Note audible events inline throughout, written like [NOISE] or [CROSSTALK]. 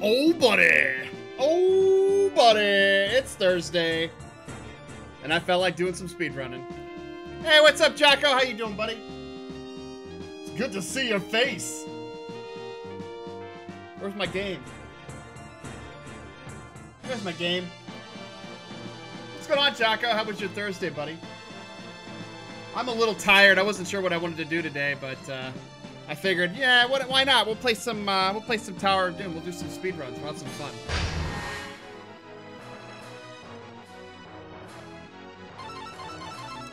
Oh, buddy. Oh, buddy. It's Thursday. And I felt like doing some speed running. Hey, what's up, Jacko? How you doing, buddy? It's good to see your face. Where's my game? Where's my game? What's going on, Jacko? How was your Thursday, buddy? I'm a little tired. I wasn't sure what I wanted to do today, but uh, I figured, yeah, what, why not? We'll play some, uh, we'll play some Tower of Doom. We'll do some speed runs. We'll have some fun.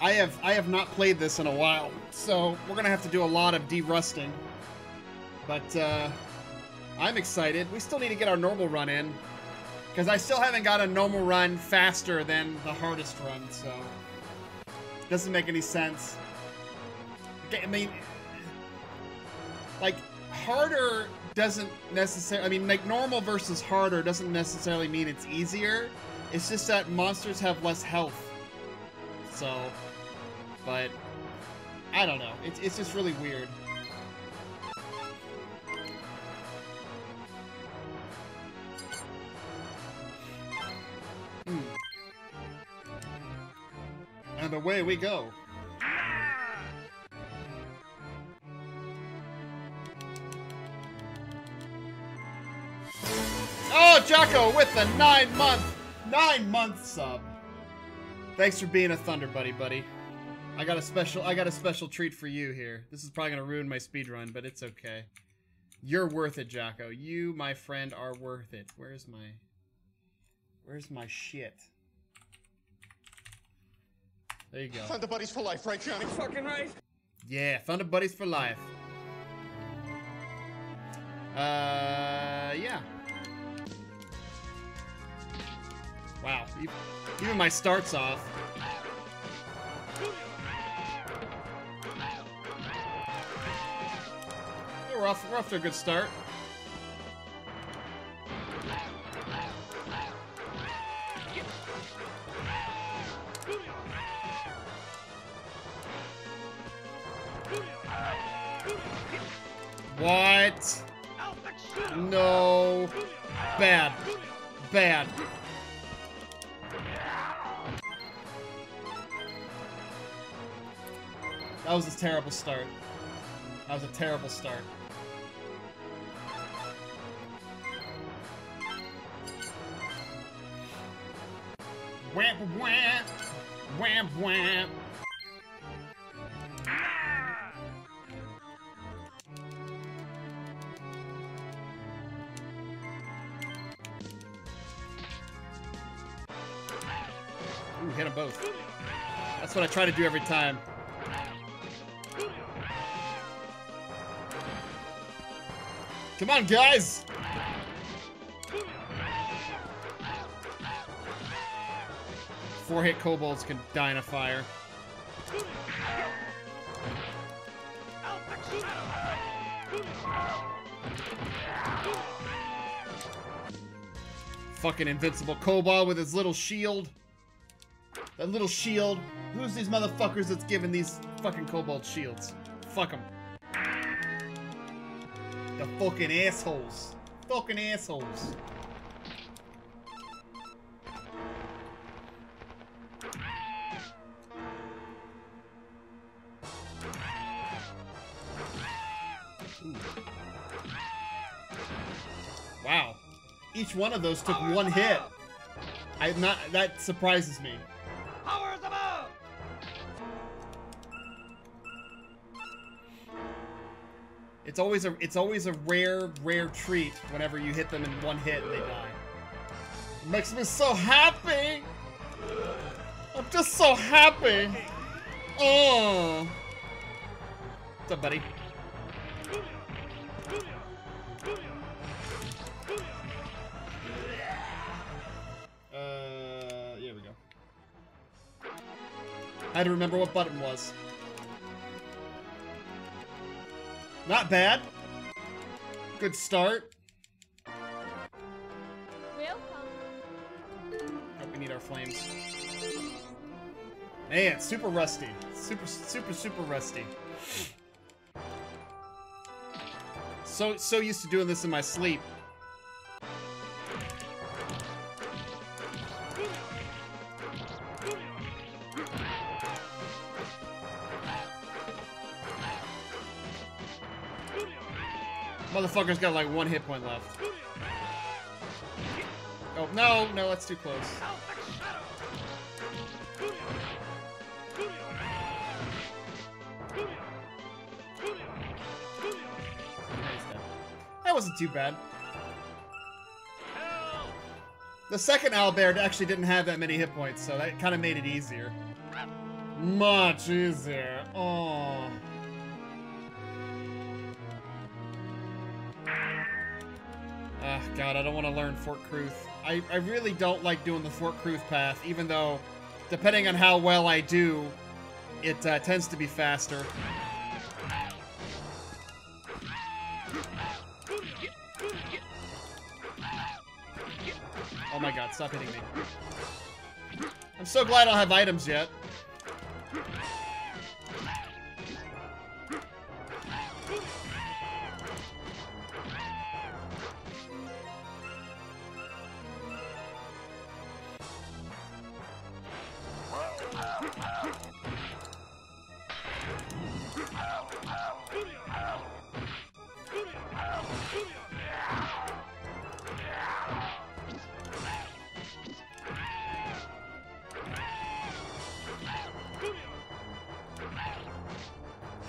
I have, I have not played this in a while, so we're gonna have to do a lot of de-rusting. But uh, I'm excited. We still need to get our normal run in, because I still haven't got a normal run faster than the hardest run. So doesn't make any sense. I mean, like harder doesn't necessarily I mean like normal versus harder doesn't necessarily mean it's easier. It's just that monsters have less health. So but I don't know. It's it's just really weird. Hmm. And away we go. With the nine month, nine month sub. Thanks for being a Thunder Buddy, buddy. I got a special, I got a special treat for you here. This is probably gonna ruin my speed run, but it's okay. You're worth it, Jocko. You, my friend, are worth it. Where's my, where's my shit? There you go. Thunder Buddies for life, right, Johnny? Fucking right. Yeah, Thunder Buddies for life. Uh, yeah. Wow, even my starts off. We're off, we're off to a good start. What? No. Bad. Bad. That was a terrible start. That was a terrible start. Wham wham. Wham wham. Ooh, hit them both. That's what I try to do every time. Come on, guys! Four hit kobolds can die in a fire. Fucking invincible kobold with his little shield. That little shield. Who's these motherfuckers that's giving these fucking kobold shields? Fuck them. The fucking assholes. Fucking assholes. Wow. Each one of those took one hit. I'm not that surprises me. It's always a it's always a rare rare treat whenever you hit them in one hit and they die. It makes me so happy. I'm just so happy. Oh. What's up, buddy? Uh, here we go. I had to remember what button was. Not bad. Good start. Welcome. Oh, we need our flames. Man, super rusty. Super, super, super rusty. So, so used to doing this in my sleep. Motherfucker's got like one hit point left. Oh, no, no, that's too close. That wasn't too bad. The second Owlbear actually didn't have that many hit points, so that kind of made it easier. Much easier. Oh. Ah, God, I don't want to learn Fort Kruth. I, I really don't like doing the Fort Kruth path, even though, depending on how well I do, it uh, tends to be faster. Oh my god, stop hitting me. I'm so glad I don't have items yet.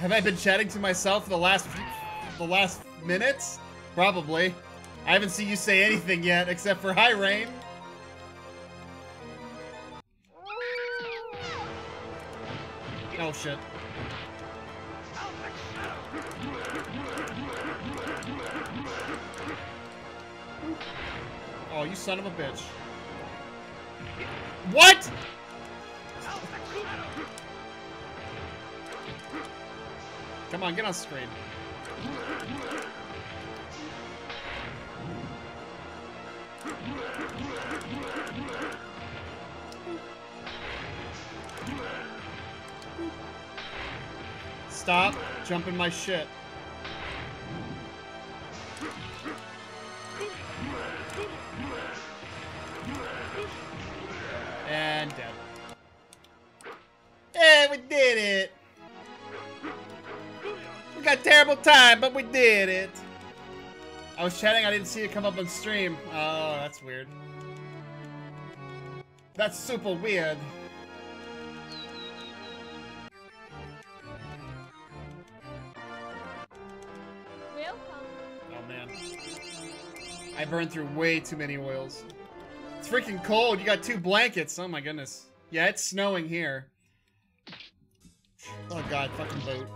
Have I been chatting to myself for the last the last minutes? Probably. I haven't seen you say anything yet, except for hi, Rain. Oh shit. Oh, you son of a bitch. What? On, get on screen. Stop jumping my shit. Time, but we did it. I was chatting, I didn't see it come up on stream. Oh, that's weird. That's super weird. Welcome. Oh man. I burned through way too many oils. It's freaking cold. You got two blankets. Oh my goodness. Yeah, it's snowing here. Oh god, fucking boat.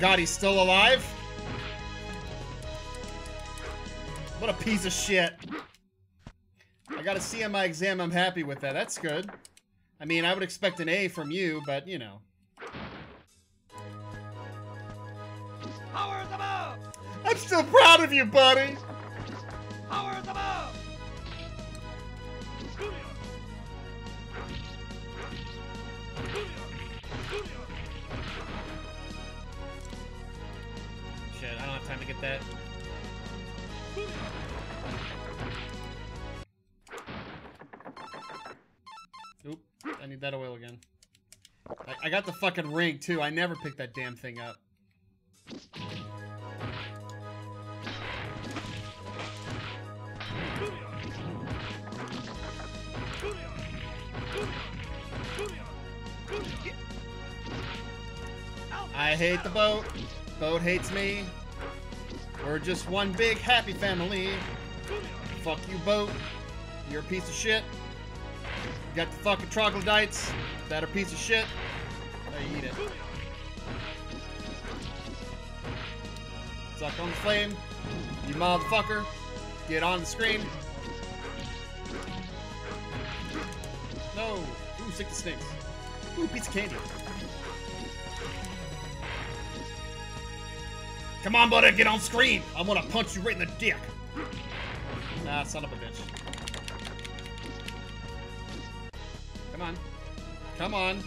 God, he's still alive? What a piece of shit. I got a C on my exam, I'm happy with that. That's good. I mean, I would expect an A from you, but, you know. I'm still proud of you, buddy! got the fucking ring, too. I never picked that damn thing up. I hate the boat. Boat hates me. We're just one big happy family. Fuck you, boat. You're a piece of shit. You got the fucking troglodytes that are piece of shit. On the flame. You motherfucker. Get on the screen. No. Ooh, sick the stinks. Ooh, piece of candy. Come on, buddy, get on screen. I'm gonna punch you right in the dick. Nah, son of a bitch. Come on. Come on.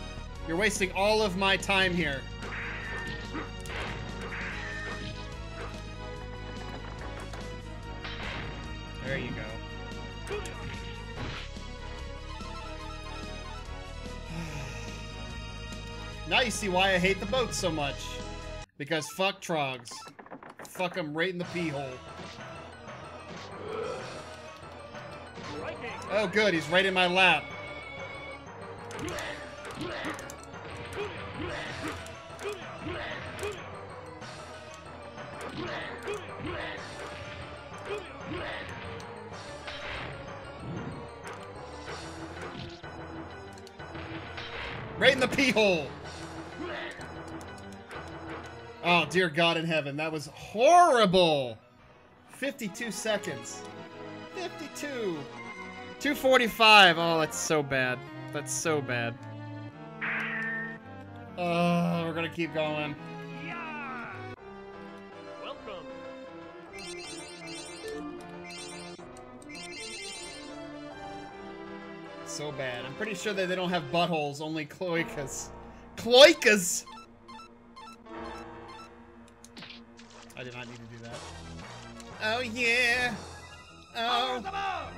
You're wasting all of my time here. Why I hate the boat so much. Because fuck trogs. Fuck them right in the pee hole. Oh good, he's right in my lap. Right in the pee hole. Dear God in heaven, that was horrible. 52 seconds. 52. 245. Oh, that's so bad. That's so bad. Oh, we're gonna keep going. Welcome. So bad. I'm pretty sure that they don't have buttholes, only cloacas. Cloacas! I did not need to do that. Oh, yeah. Oh. Powers Oh, above!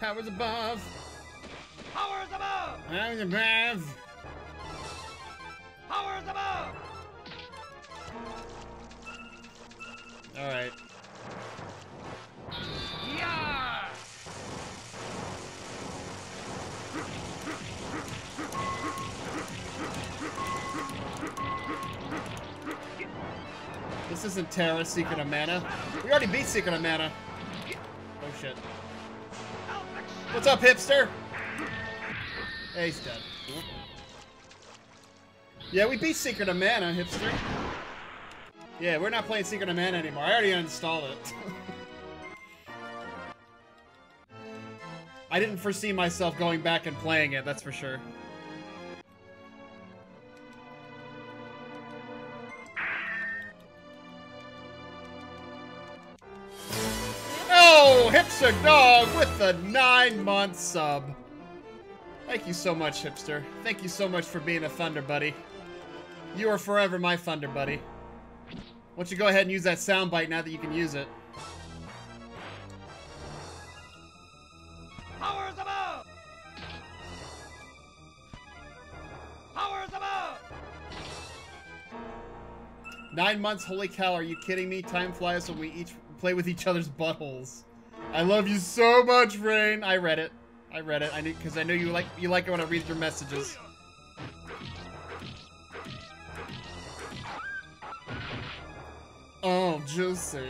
powers above. Powers above! Powers above. Powers above! This isn't Terra Secret of Mana. We already beat Secret of Mana. Oh shit. What's up, hipster? Hey, he's dead. Yeah, we beat Secret of Mana, hipster. Yeah, we're not playing Secret of Mana anymore. I already uninstalled it. [LAUGHS] I didn't foresee myself going back and playing it, that's for sure. Hipster dog with the nine month sub. Thank you so much, hipster. Thank you so much for being a Thunder Buddy. You are forever my Thunder Buddy. Why don't you go ahead and use that soundbite now that you can use it? Powers above! Powers above! Nine months, holy cow, are you kidding me? Time flies when we each play with each other's buttholes. I love you so much, Rain. I read it. I read it. I knew because I know you like you like it when I read your messages. Oh, Josie.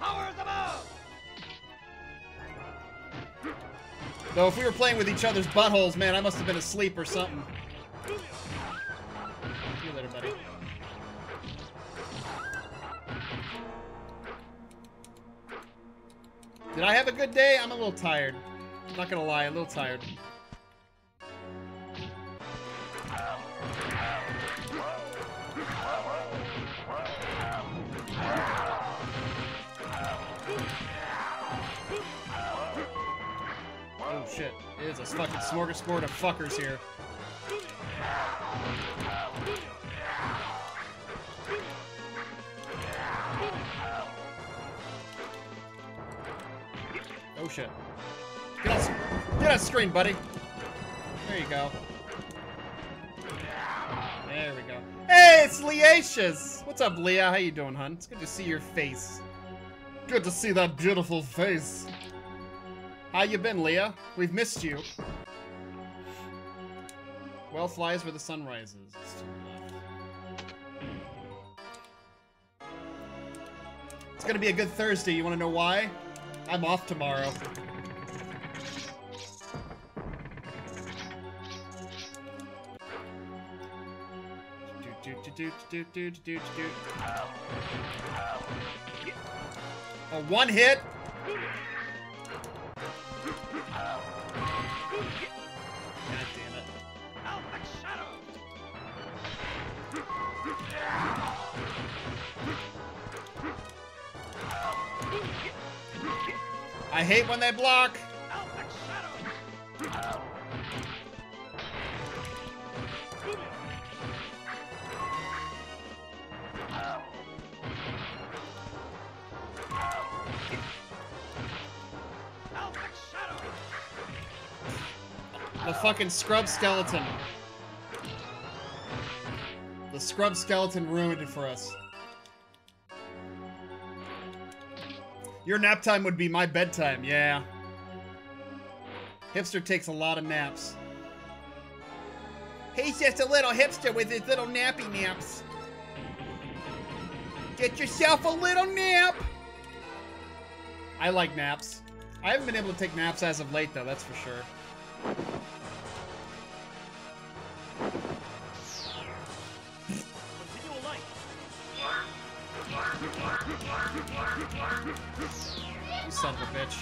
Powers above! Though if we were playing with each other's buttholes, man, I must have been asleep or something. Did I have a good day? I'm a little tired. I'm not gonna lie, a little tired. Oh shit, it is a fucking smorgasbord of fuckers here. On screen, buddy. There you go. There we go. Hey, it's Leatius! What's up, Leah? How you doing, hun? It's good to see your face. Good to see that beautiful face. How you been, Leah? We've missed you. Well flies where the sun rises. It's to the left. It's gonna be a good Thursday. You wanna know why? I'm off tomorrow. Oh, one hit. I hate when they block. The fucking scrub skeleton. The scrub skeleton ruined it for us. Your nap time would be my bedtime, yeah. Hipster takes a lot of naps. He's just a little hipster with his little nappy naps. Get yourself a little nap. I like naps. I haven't been able to take naps as of late, though, that's for sure. You son of a bitch.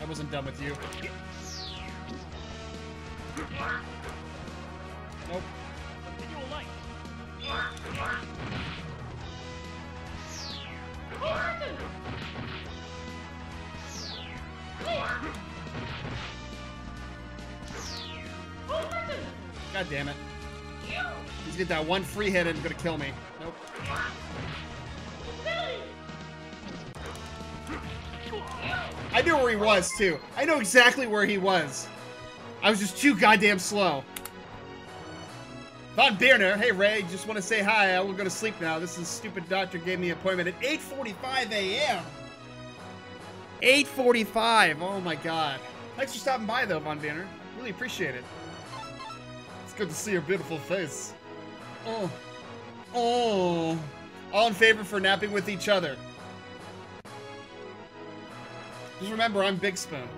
I wasn't done with you. Nope. Continual light! God damn it. He's get that one free hit and gonna kill me. Nope. I knew where he was too. I know exactly where he was. I was just too goddamn slow. Von Bierner, hey Ray, just want to say hi. I will go to sleep now. This is stupid doctor gave me an appointment at 8:45 a.m. 8:45. Oh my god. Thanks for stopping by though, Von Bierner. Really appreciate it. Good to see your beautiful face. Oh. Oh. All in favor for napping with each other. Just remember, I'm Big Spoon.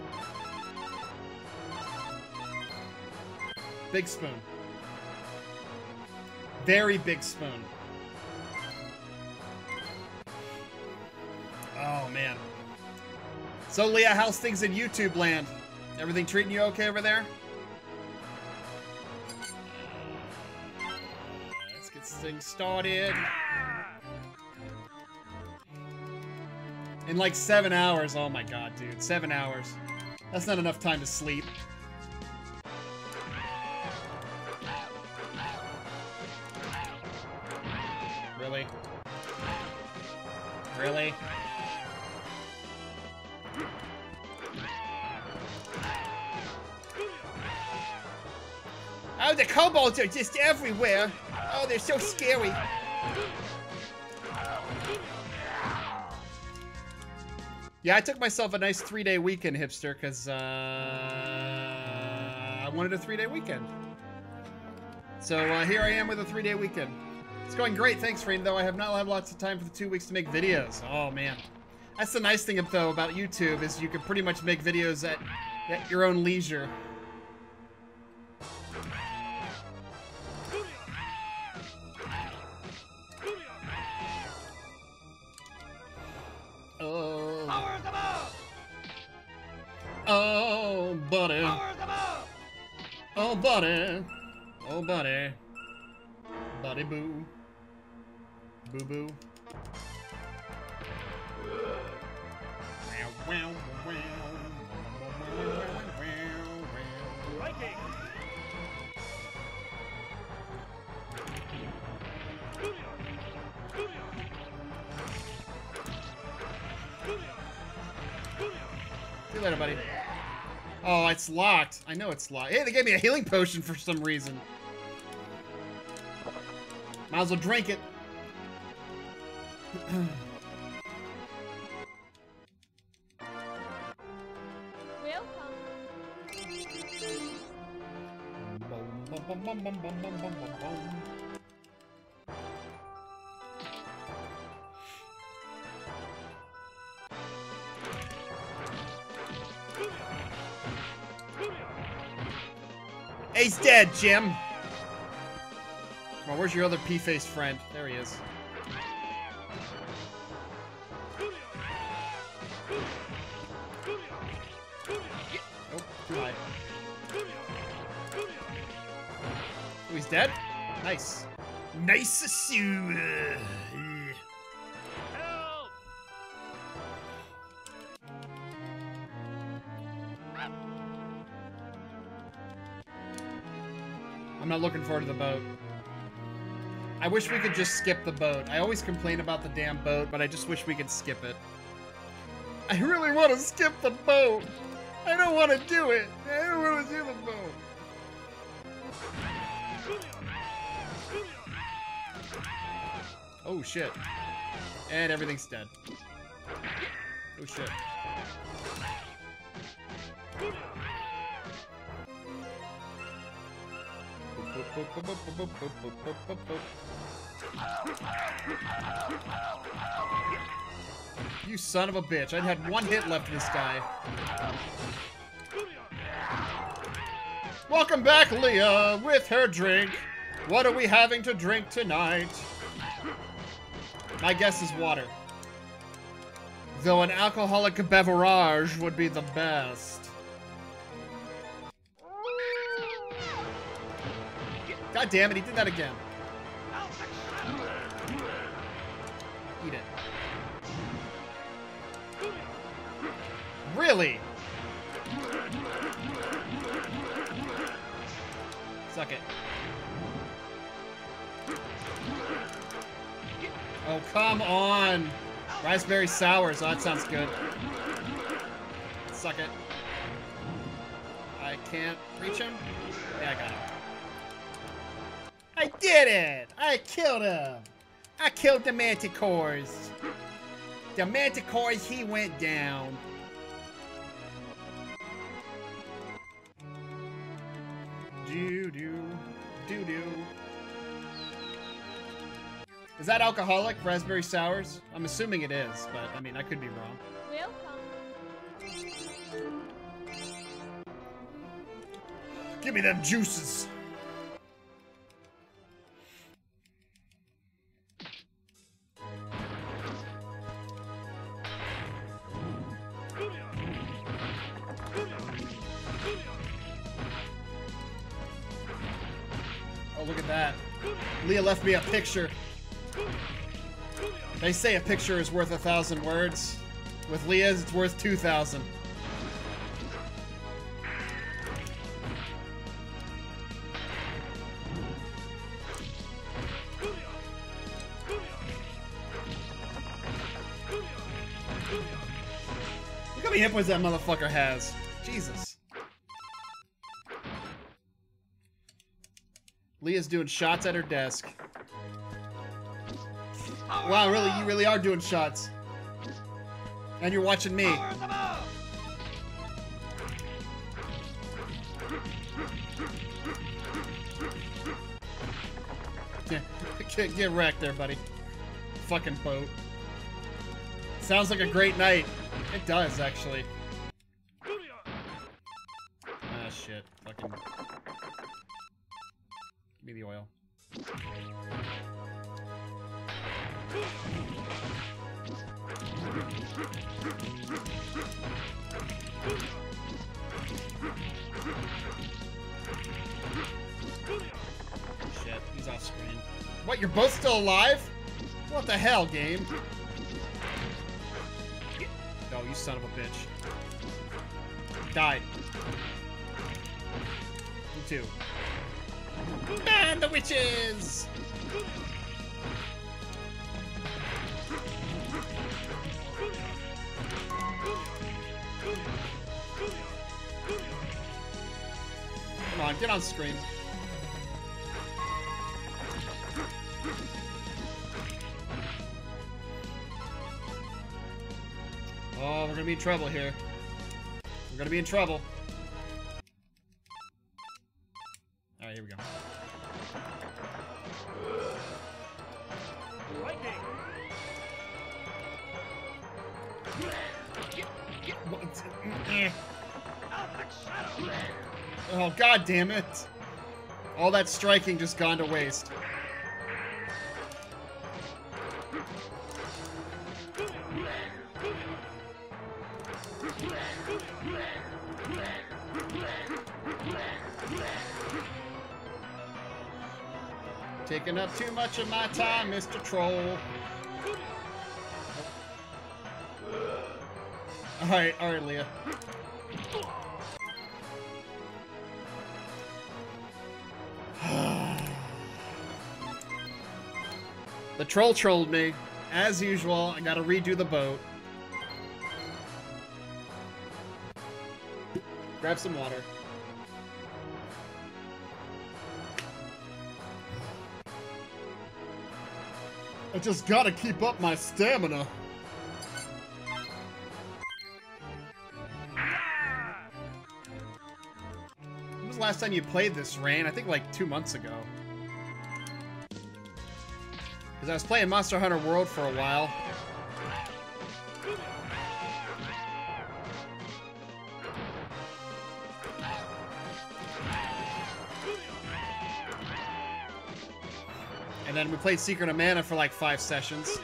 Big Spoon. Very big spoon. Oh, man. So, Leah, how's things in YouTube land? Everything treating you okay over there? Started. In like seven hours. Oh my god, dude. Seven hours. That's not enough time to sleep. Really? Really? Oh, the kobolds are just everywhere. Oh, they're so scary. Yeah, I took myself a nice three-day weekend, hipster, because uh, I wanted a three-day weekend. So uh, here I am with a three-day weekend. It's going great, thanks, Rain, though I have not had lots of time for the two weeks to make videos. Oh, man. That's the nice thing, though, about YouTube, is you can pretty much make videos at, at your own leisure. Boo boo. Striking! See you later, buddy. Oh, it's locked. I know it's locked. Hey, they gave me a healing potion for some reason. Might as well drink it. He's dead, Jim. Come on, where's your other pea-faced friend? There he is. He's dead? Nice. Nice suit. Uh, Help! I'm not looking forward to the boat. I wish we could just skip the boat. I always complain about the damn boat, but I just wish we could skip it. I really want to skip the boat. I don't want to do it. I don't want to do the boat. Oh shit. And everything's dead. Oh shit. You son of a bitch. I'd had one hit left in this guy. Welcome back, Leah, with her drink. What are we having to drink tonight? My guess is water. Though an alcoholic beverage would be the best. God damn it, he did that again. Eat it. Really? Come on. Raspberry sours. Oh, that sounds good. Suck it. I can't reach him? Yeah, I got him. I did it! I killed him! I killed the manticores. The manticores, he went down. Do do do do. Is that alcoholic raspberry sours? I'm assuming it is, but I mean I could be wrong. Welcome. Give me them juices. Oh, look at that. Leah left me a picture. They say a picture is worth a thousand words. With Leah's, it's worth two thousand. Look how many hit points that motherfucker has. Jesus. Leah's doing shots at her desk. Wow, really? You really are doing shots. And you're watching me. Get, get, get wrecked there, buddy. Fucking boat. Sounds like a great night. It does, actually. Game? Oh, you son of a bitch. Die. You too. And the witches! Come on, get on screen. Be in trouble here. We're gonna be in trouble. Alright, here we go. Striking. What? Alpha Shadow. Oh, god damn it. All that striking just gone to waste. Taking up too much of my time, Mr. Troll. Alright, alright, Leah. [SIGHS] The troll trolled me. As usual, I gotta redo the boat. Grab some water. I just gotta keep up my stamina. When was the last time you played this, Rain? I think like two months ago. Because I was playing Monster Hunter World for a while. Played Secret of Mana for like five sessions.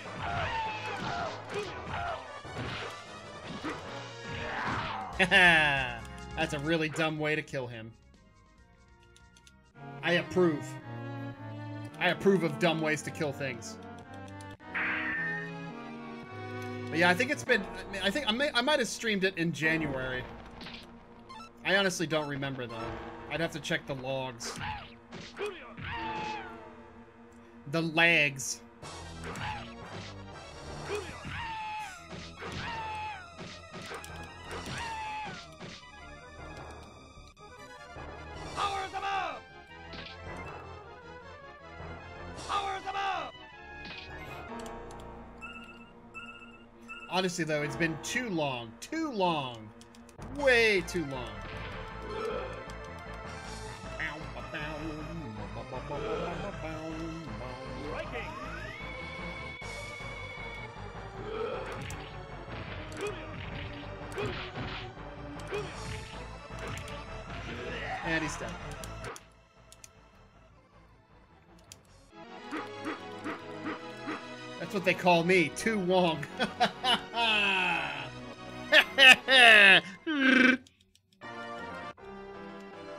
[LAUGHS] That's a really dumb way to kill him. I approve. I approve of dumb ways to kill things. But yeah, I think it's been. I think I, may, I might have streamed it in January. I honestly don't remember though. I'd have to check the logs. The lags. Powers above. Powers above. Honestly though, it's been too long. Too long. Way too long. They call me, Tu Wong. [LAUGHS] Welcome.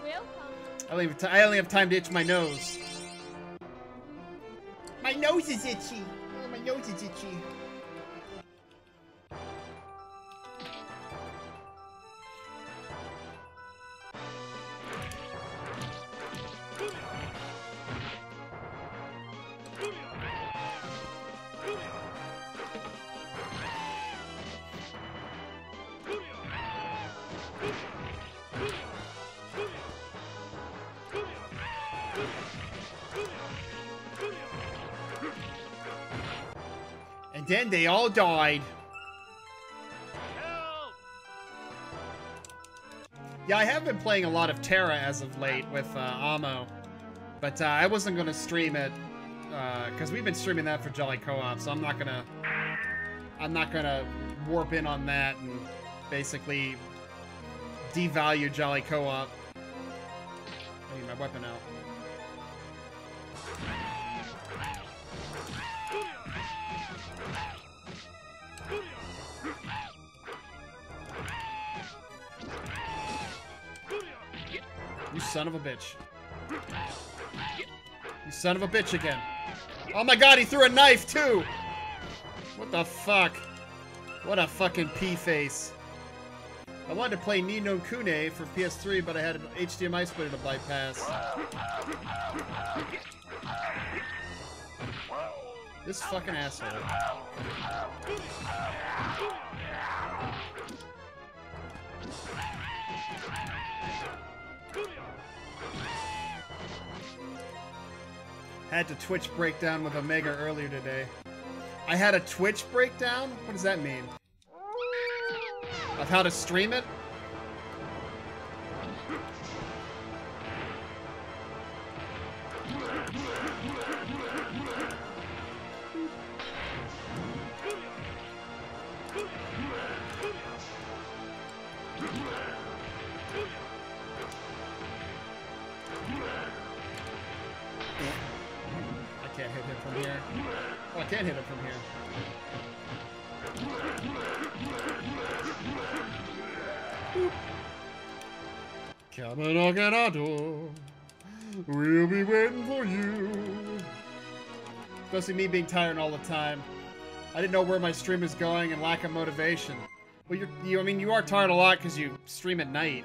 Um, I only, have I only have time to itch my nose. They all died. Help. Yeah, I have been playing a lot of Terra as of late with uh, Amo, but uh, I wasn't going to stream it because we've been streaming that for Jolly Co-op, so I'm not gonna I'm not gonna warp in on that and basically devalue Jolly Co-op. I need my weapon out. Son of a bitch. You son of a bitch again. Oh my god, he threw a knife too! What the fuck? What a fucking pea face. I wanted to play Ni no Kuni for PS3, but I had an HDMI splitter to bypass. This fucking asshole. Had to Twitch breakdown with Omega earlier today. I had a Twitch breakdown? What does that mean? Of how to stream it? Come and knock at our door. We'll be waiting for you. Especially me being tired all the time. I didn't know where my stream is going and lack of motivation. Well, you're, you, I mean, you are tired a lot because you stream at night.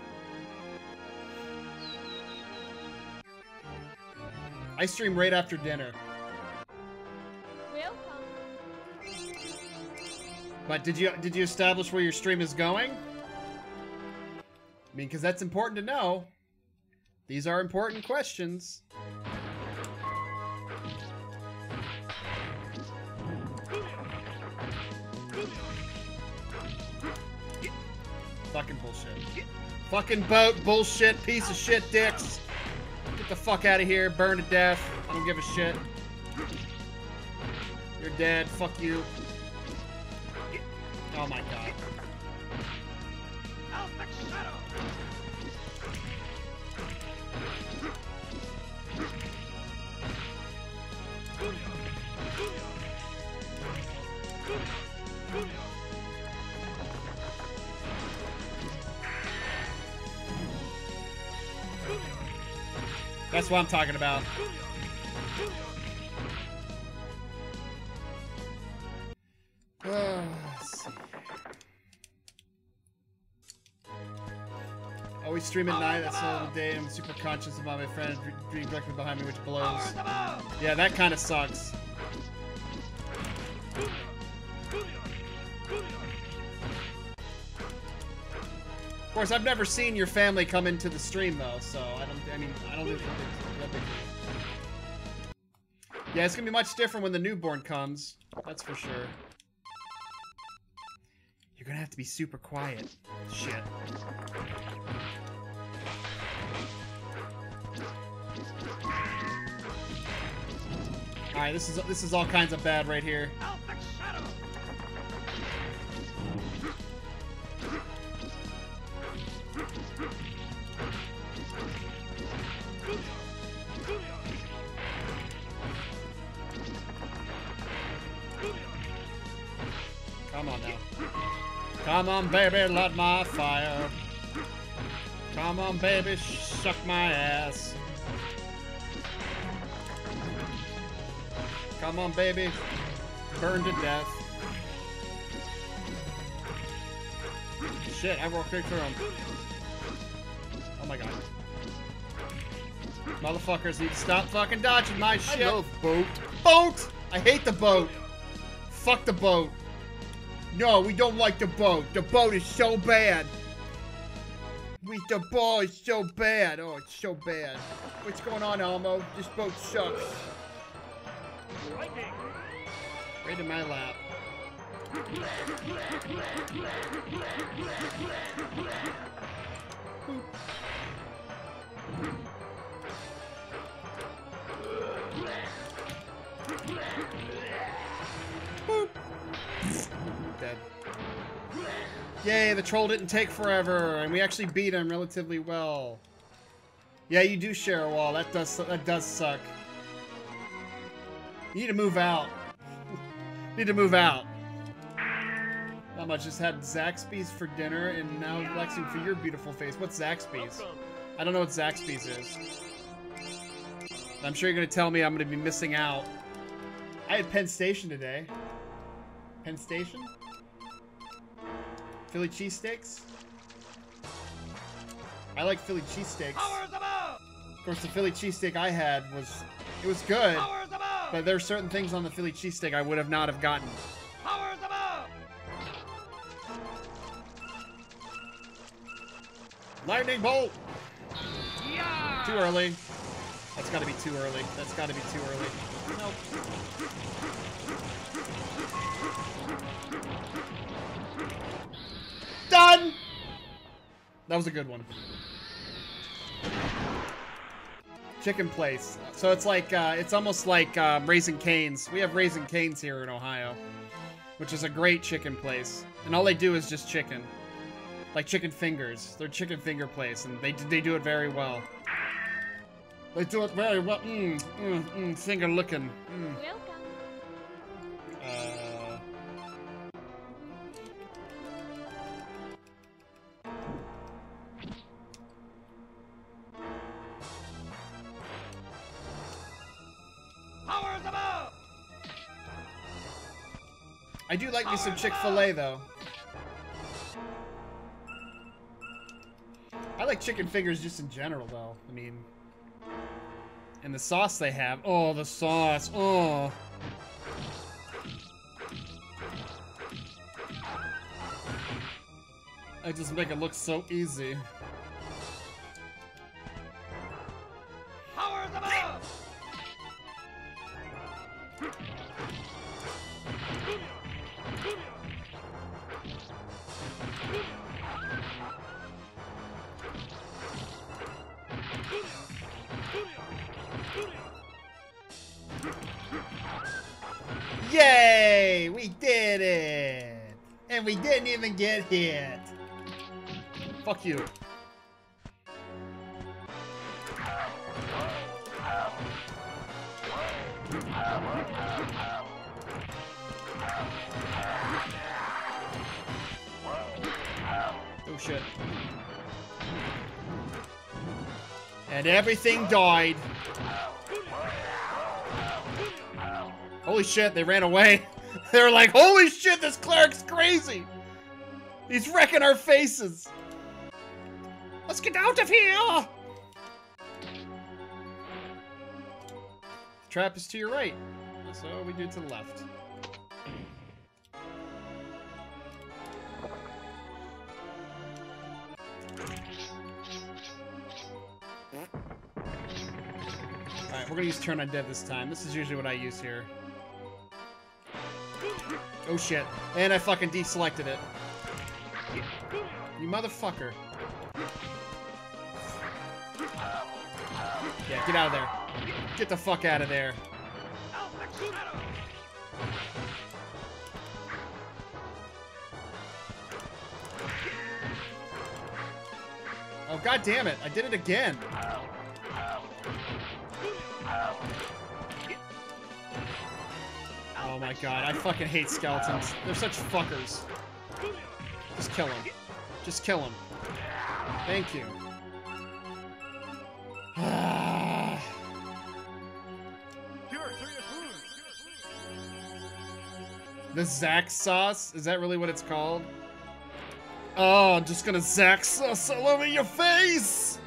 I stream right after dinner. Welcome. Um, but did you did you establish where your stream is going? I mean, because that's important to know. These are important questions. Fucking bullshit. Fucking boat bullshit, piece of shit dicks. Get the fuck out of here, burn to death. I don't give a shit. You're dead, fuck you. Oh my god. That's what I'm talking about. Uh, let's. [SIGHS] Always stream at night, that's all the day. I'm super conscious about my friend dream directly behind me, which blows. Yeah, that kind of sucks. Course, I've never seen your family come into the stream though, so I don't. I mean, I don't think. a big. Yeah, it's gonna be much different when the newborn comes. That's for sure. You're gonna have to be super quiet. Shit. All right, this is this is all kinds of bad right here. Come on, baby, light my fire. Come on, baby, suck my ass. Come on, baby, burn to death. Shit, I rolled straight through him. Oh my god. Motherfuckers need to stop fucking dodging my shit. I love boat. boat! I hate the boat. Fuck the boat. No, we don't like the boat. The boat is so bad. We, the boat is so bad. Oh, it's so bad. What's going on, Elmo? This boat sucks. Right in my lap. Boop. Dead. Yay, the troll didn't take forever, and we actually beat him relatively well. Yeah, you do share a wall. That does that does suck. You need to move out. [LAUGHS] need to move out. Not much. Just had Zaxby's for dinner, and now Lexing for your beautiful face. What's Zaxby's? I don't know what Zaxby's is. I'm sure you're gonna tell me I'm gonna be missing out. I had Penn Station today. Penn Station? Philly cheesesteaks? I like Philly cheesesteaks. Of course, the Philly cheesesteak I had was it was good, but there are certain things on the Philly cheesesteak I would have not have gotten. Lightning bolt! Yeah! Too early. That's got to be too early. That's got to be too early. Nope. Done! That was a good one. Chicken place. So it's like, uh, it's almost like um, Raising Canes. We have Raising Canes here in Ohio, which is a great chicken place. And all they do is just chicken. Like chicken fingers. They're chicken finger place, and they, they do it very well. They do it very well. Mmm, mm, mm, finger looking. Mm. Welcome. Some Chick-fil-A though. I like chicken fingers just in general though. I mean, and the sauce they have. Oh, the sauce. Oh. I just make it look so easy. Get hit. Fuck you. Oh shit. And everything died. Holy shit, they ran away. [LAUGHS] they were like, holy shit, this cleric's crazy. He's wrecking our faces. Let's get out of here. The trap is to your right. So we do to the left. Alright, we're gonna use turn undead this time. This is usually what I use here. Oh shit. And I fucking deselected it. You motherfucker. Yeah, get out of there. Get the fuck out of there. Oh god damn it, I did it again. Oh my god, I fucking hate skeletons. They're such fuckers. Just kill him. Just kill him. Thank you. [SIGHS] The Zax sauce? Is that really what it's called? Oh, I'm just gonna Zax sauce all over your face!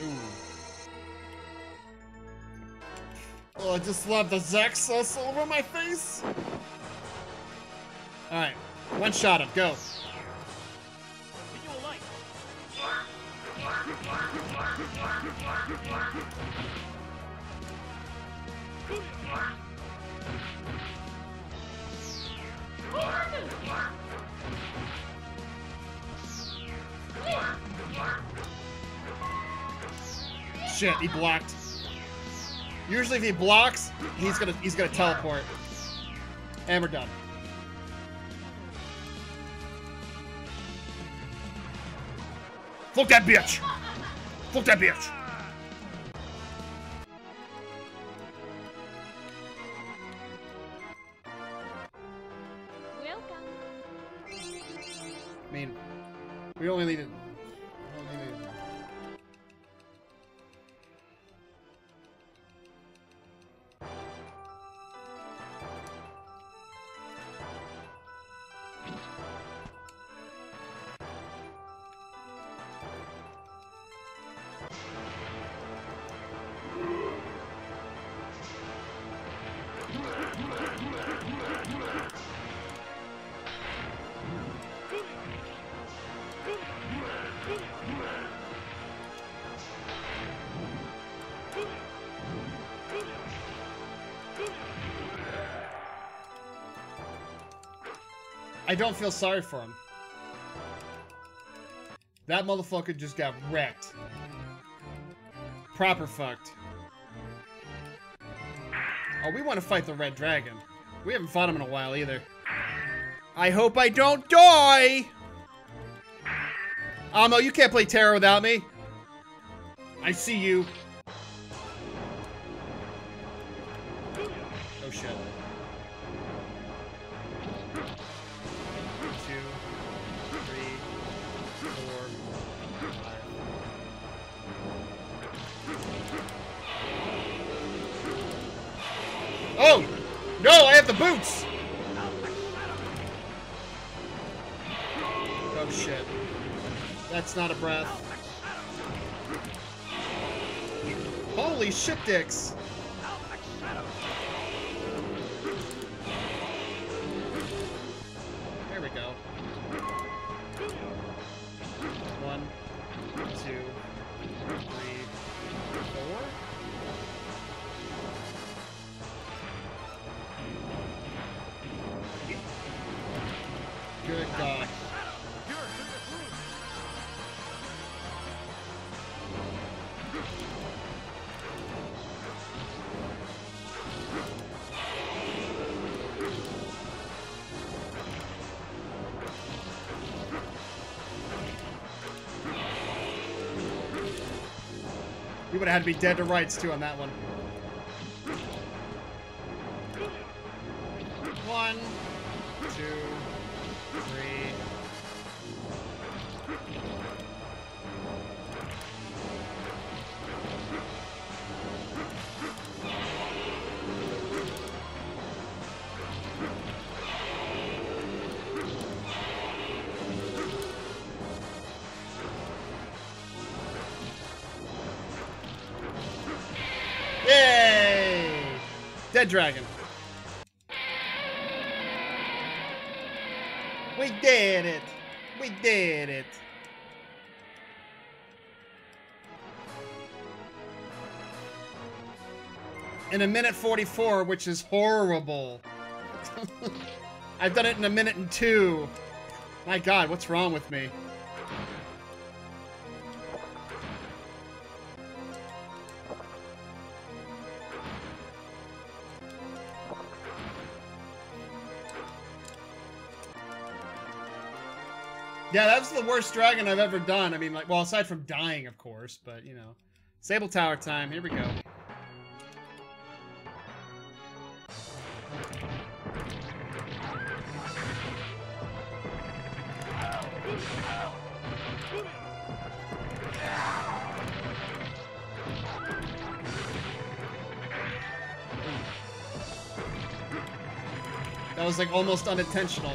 Ooh. Oh, I just love the Zax sauce all over my face! Alright, one shot him, go. Shit, he blocked. Usually if he blocks, he's gonna he's gonna teleport. And we're done. Fuck that bitch! Fuck that bitch! Welcome. I mean, we only needed. I don't feel sorry for him. That motherfucker just got wrecked. Proper fucked. Oh, we want to fight the red dragon. We haven't fought him in a while either. I hope I don't die! Amo, you can't play Terra without me. I see you. Not a breath. Holy shit dicks! You would have had to be dead to rights too on that one. Dead dragon. We did it! We did it! In a minute 44, which is horrible. [LAUGHS] I've done it in a minute and two. My god, what's wrong with me? Yeah, that's the worst dragon I've ever done. I mean, like, well, aside from dying, of course, but, you know. Sable Tower time. Here we go. That was, like, almost unintentional.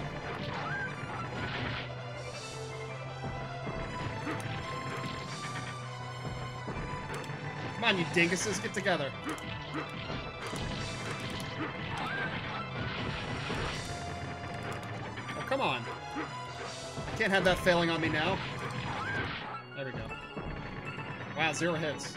On, you dinguses, get together. Oh, come on. Can't have that failing on me now. There we go. Wow, zero hits.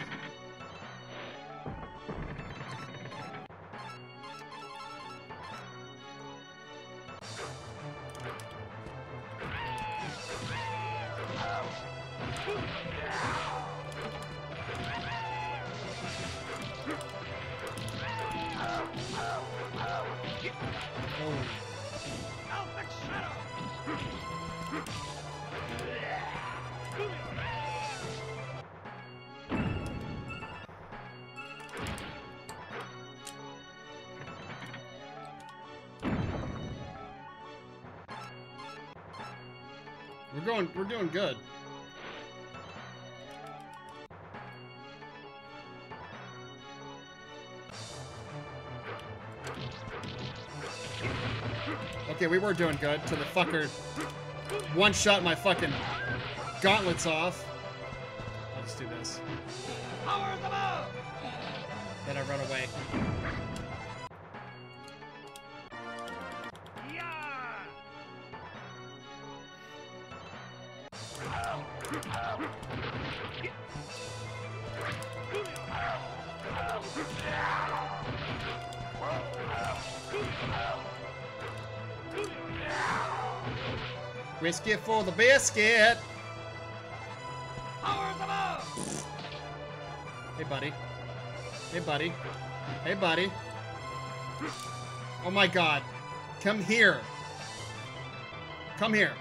Were doing good To the fucker one shot my fucking gauntlets off. scared. Powers above. Hey, buddy. Hey, buddy. Hey, buddy. Oh my god. Come here. Come here.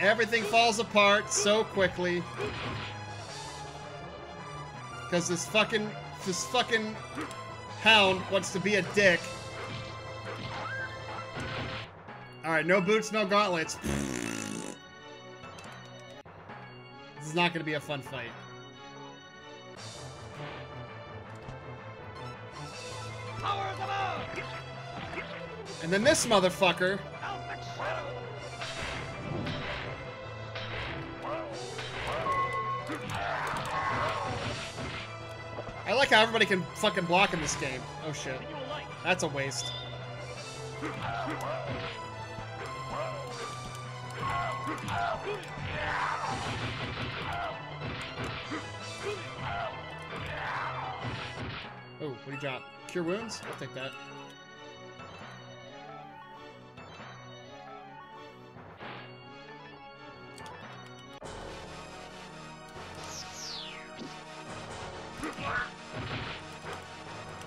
Everything falls apart so quickly. Because this fucking, this fucking hound wants to be a dick. Alright, no boots, no gauntlets. This is not gonna be a fun fight. Power of the moon! And then this motherfucker. I like how everybody can fucking block in this game. Oh shit. That's a waste. Drop? Cure wounds? I'll take that.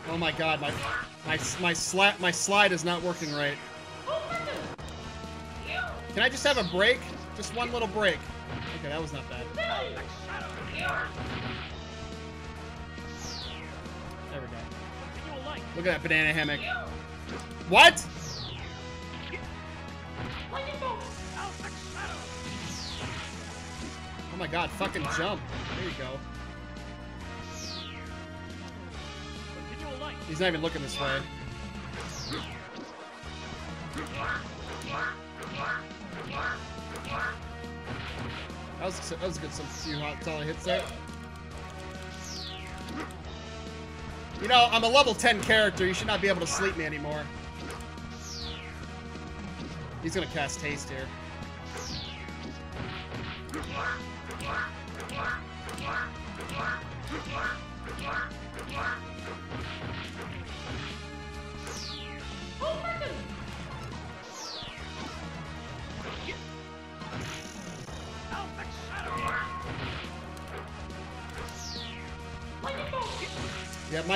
Oh my god, my my my slap my slide is not working right. Can I just have a break? Just one little break. Okay, that was not bad. Look at that banana hammock. What? Oh my god, fucking jump. There you go. He's not even looking this way. That was, that was a good some few hot solid hits there. You know, I'm a level 10 character. You should not be able to sleep me anymore. He's gonna cast haste here.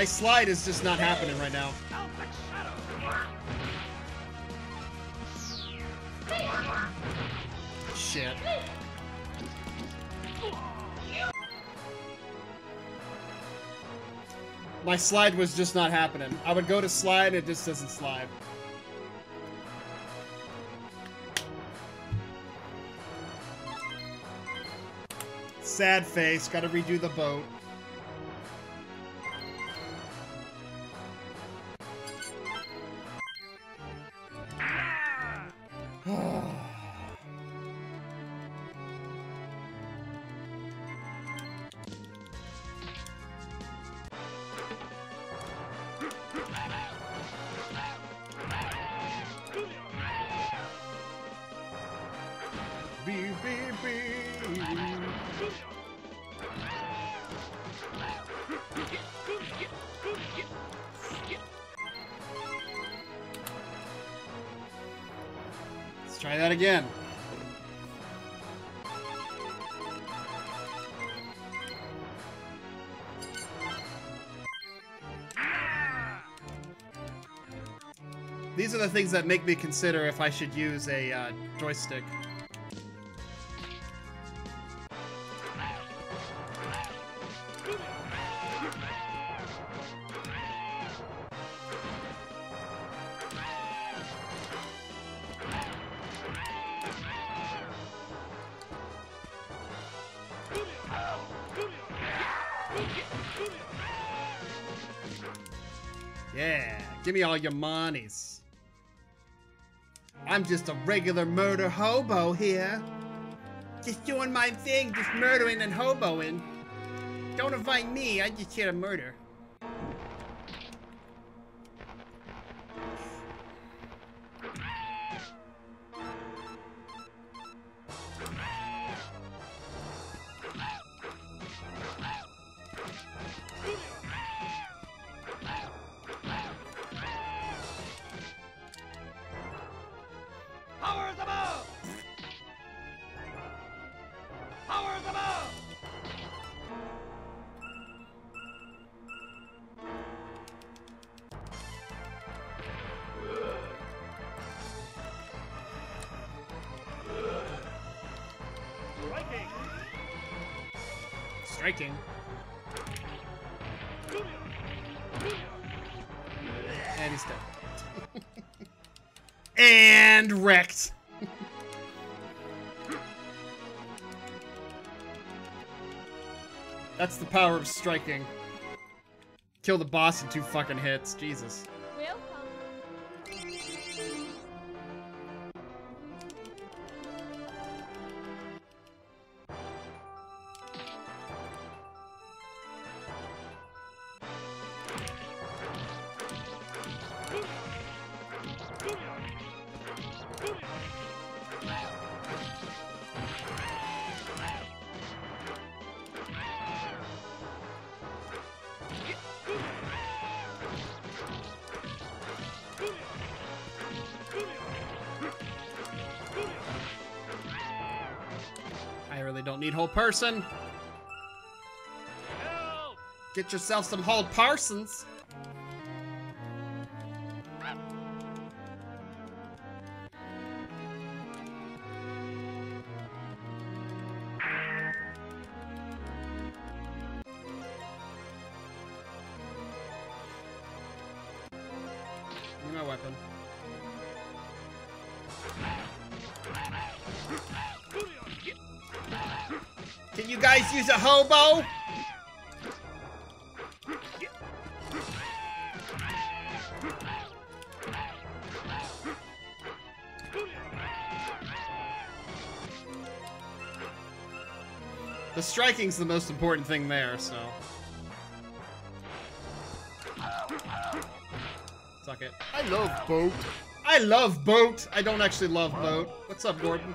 My slide is just not happening right now. Shit. My slide was just not happening. I would go to slide, it just doesn't slide. Sad face, gotta redo the boat. Things that make me consider if I should use a uh, joystick. Yeah, give me all your monies. I'm just a regular murder hobo here. Just doing my thing, just murdering and hoboing. Don't invite me, I just here to murder. Striking. Kill the boss in two fucking hits. Jesus. Need hold person. Help! Get yourself some hold persons. Hobo? The striking's the most important thing there, so. Suck it. I love boat. I love boat. I don't actually love boat. What's up, Gordon?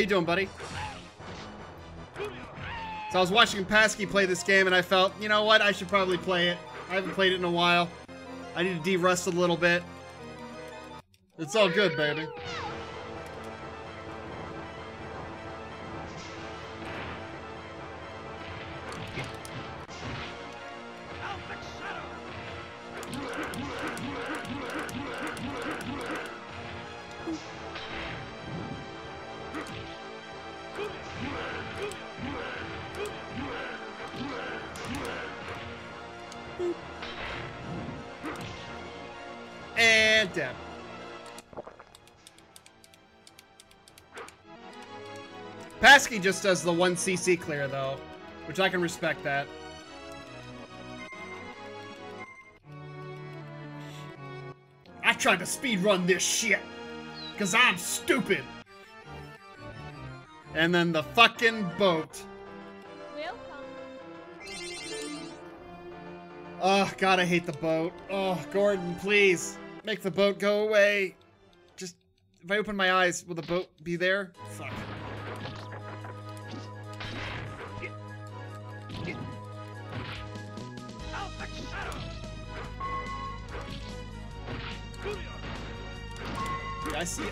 You doing, buddy? So I was watching Pasky play this game, and I felt, you know what? I should probably play it. I haven't played it in a while. I need to de-rust a little bit. It's all good, baby. Just does the one CC clear, though, which I can respect that. I tried to speed run this shit, cause I'm stupid. And then the fucking boat. Oh, God, I hate the boat. Oh, Gordon, please. Make the boat go away. Just, if I open my eyes, will the boat be there?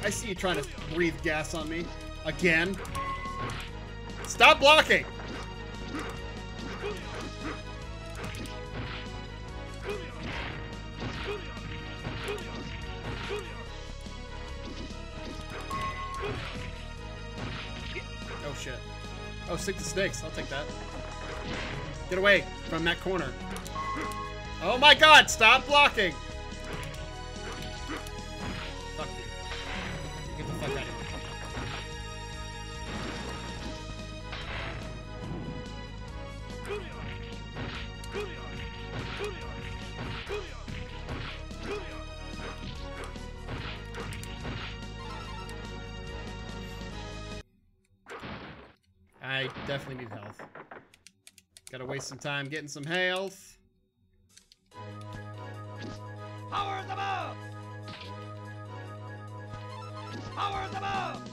I see, you trying to breathe gas on me. Again. Stop blocking! Oh, shit. Oh, stick to snakes. I'll take that. Get away from that corner. Oh my god, stop blocking! some time getting some health. Power them up! Power them up!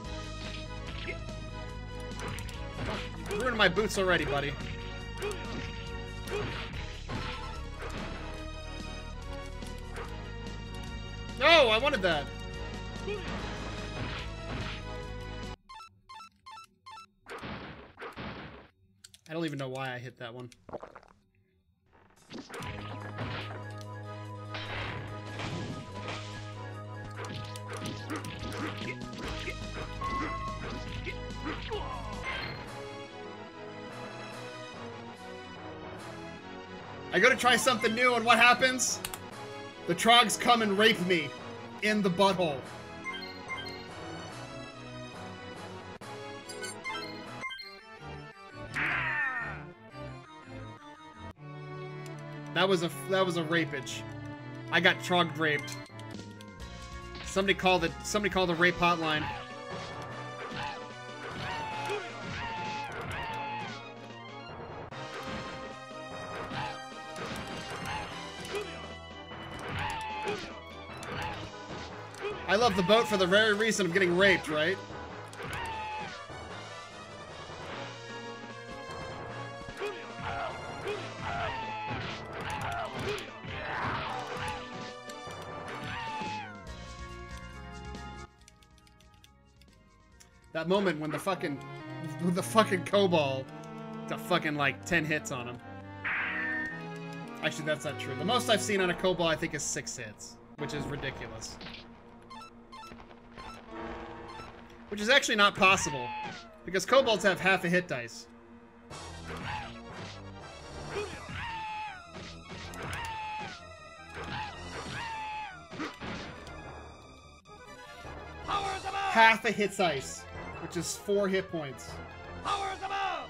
You ruined my boots already, buddy. No, I wanted that. I hit that one. I go to try something new, and what happens? The Trogs come and rape me in the butthole. That was a that was a rapage. I got Trog raped. Somebody call the somebody call the rape hotline. I love the boat for the very reason of getting raped, right? That moment when the fucking, when [LAUGHS] the fucking Kobold, got fucking like 10 hits on him. Actually, that's not true. The most I've seen on a Kobold, I think, is six hits, which is ridiculous. Which is actually not possible, because Kobolds have half a hit dice. Half a hit dice, which is four hit points. Powers above!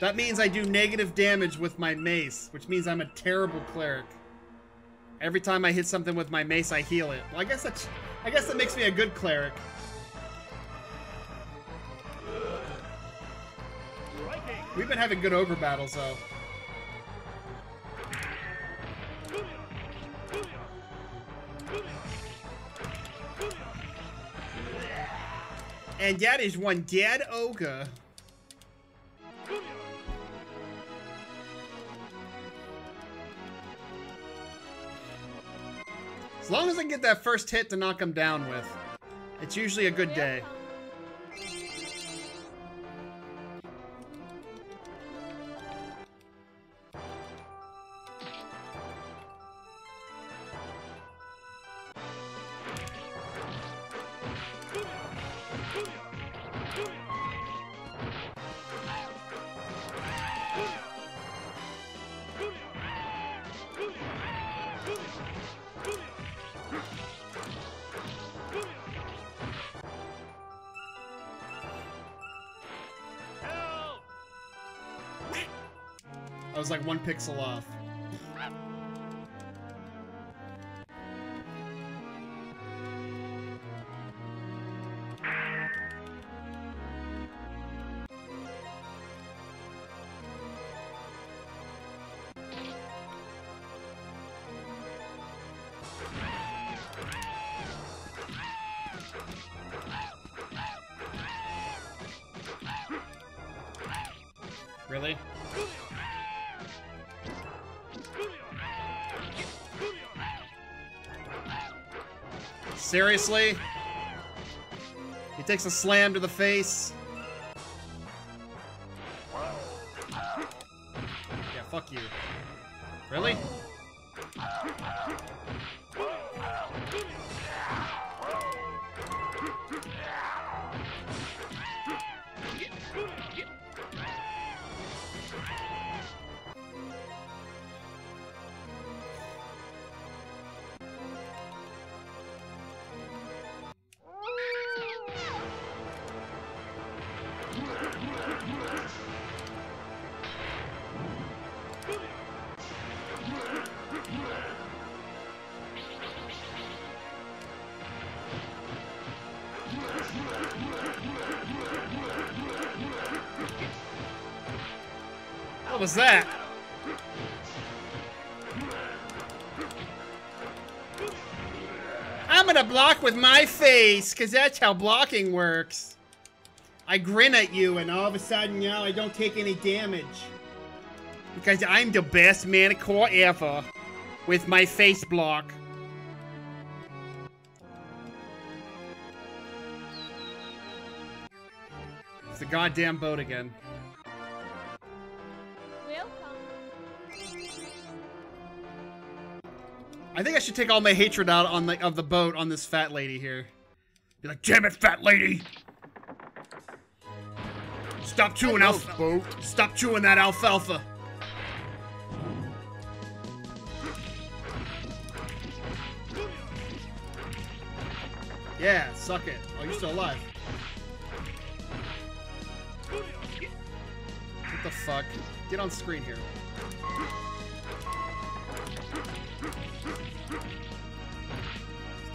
That means I do negative damage with my mace, which means I'm a terrible cleric. Every time I hit something with my mace, I heal it. Well, I guess that's, I guess that makes me a good cleric. We've been having good ogre battles, though. And that is one dead ogre. As long as I get that first hit to knock him down with, it's usually a good day. One pixel off. Seriously? He takes a slam to the face. that? I'm gonna block with my face, because that's how blocking works. I grin at you, and all of a sudden now I don't take any damage. Because I'm the best manicore ever with my face block. It's the goddamn boat again. I think I should take all my hatred out on the of the boat on this fat lady here. Be like, damn it, fat lady! Stop chewing alpha. boat. Stop chewing that alfalfa. Yeah, suck it. Oh, you're still alive. What the fuck? Get on screen here.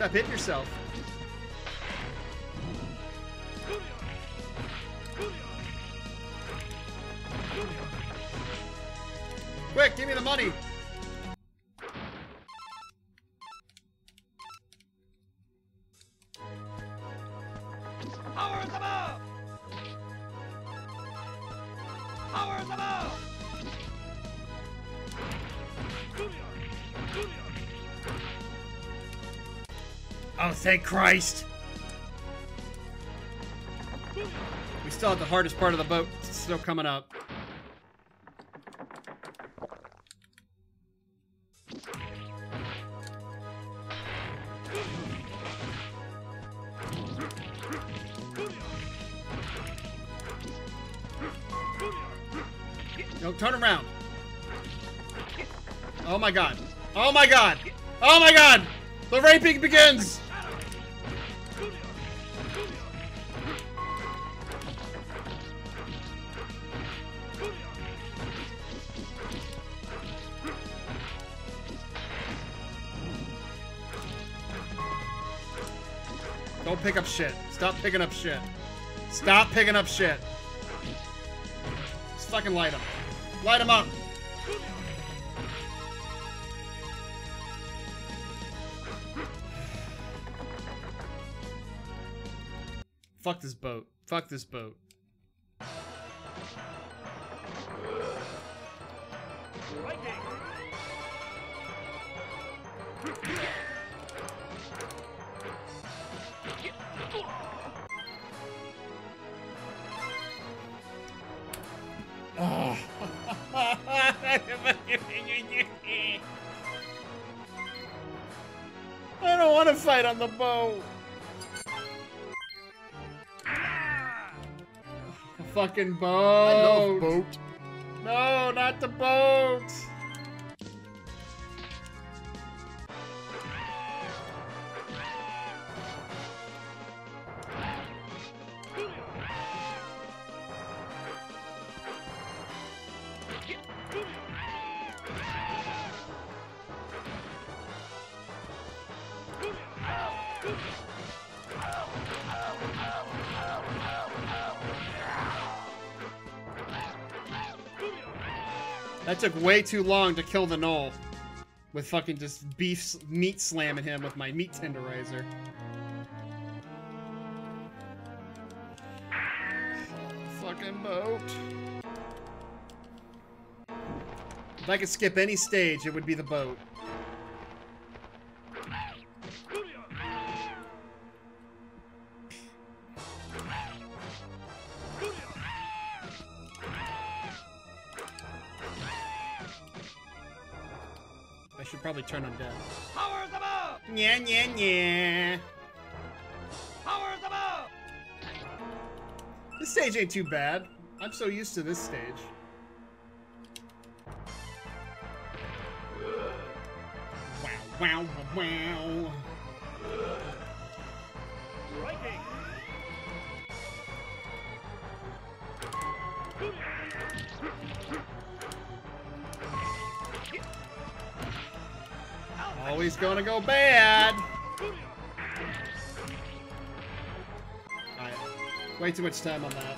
Stop hitting yourself. Quick, give me the money. Thank Christ. We still have the hardest part of the boat still coming up. No, turn around. Oh my god. Oh my god. Oh my god. The raping begins. Don't pick up shit. Stop picking up shit. Stop picking up shit. Just fucking light him. Light him up. [SIGHS] Fuck this boat. Fuck this boat. Want to fight on the boat. The fucking I boat. love boat. No, not the boat. Took way too long to kill the gnoll. With fucking just beef meat slamming him with my meat tenderizer. Fucking boat. If I could skip any stage, it would be the boat. Probably turn on dead. Powers above! Yeah, yeah, yeah. Powers above! This stage ain't too bad. I'm so used to this stage. Wow, wow, wow. Striking! Always gonna go bad. Alright. Way too much time on that.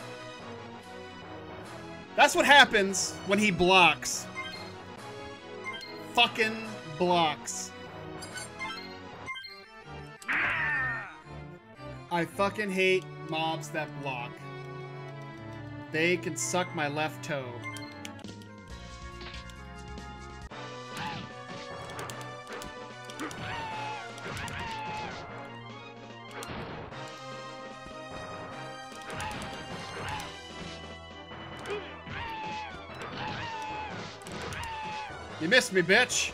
That's what happens when he blocks. Fucking blocks. I fucking hate mobs that block. They can suck my left toe. Missed me, bitch.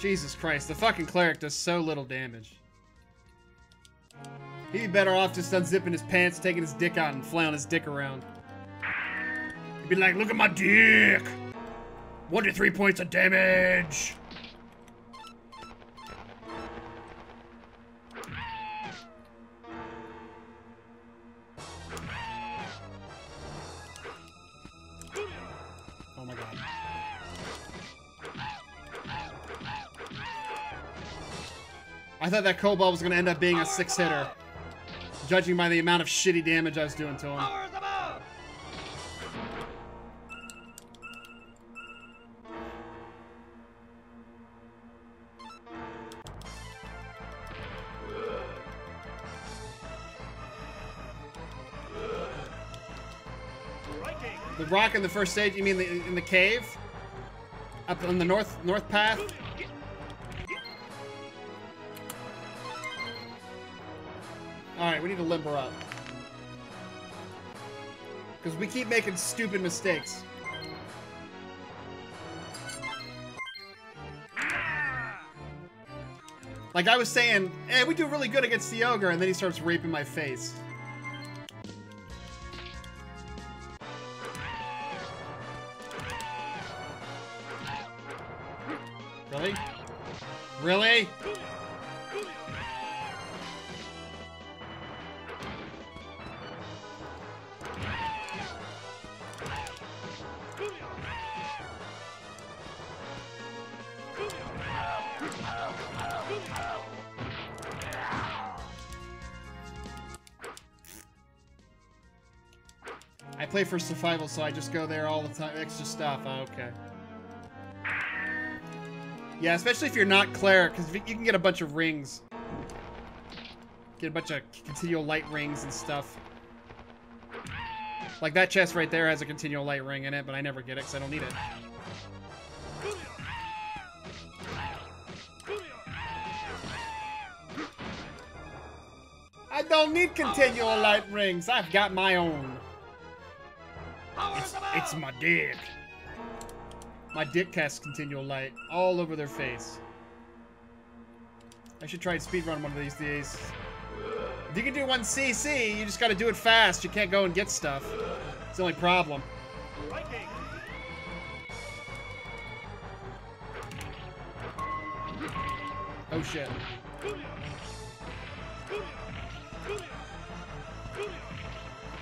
Jesus Christ, the fucking cleric does so little damage. He'd be better off just unzipping his pants, taking his dick out, and flailing his dick around. He'd be like, look at my dick! One to three points of damage! Thought that Kobold was gonna end up being a six hitter. Judging by the amount of shitty damage I was doing to him. The rock in the first stage, you mean the, in the cave? Up on the north north path? Alright, we need to limber up. Because we keep making stupid mistakes. Like I was saying, eh, we do really good against the ogre, and then he starts raping my face. Really? Really? For survival, so I just go there all the time. Extra stuff. Oh, okay. Yeah, especially if you're not cleric, because you can get a bunch of rings. Get a bunch of continual light rings and stuff. Like that chest right there has a continual light ring in it, but I never get it because I don't need it. I don't need continual light rings. I've got my own. Above! It's my dick. My dick casts continual light all over their face. I should try and speedrun one of these days. If you can do one CC, you just gotta do it fast. You can't go and get stuff. It's the only problem. Oh shit.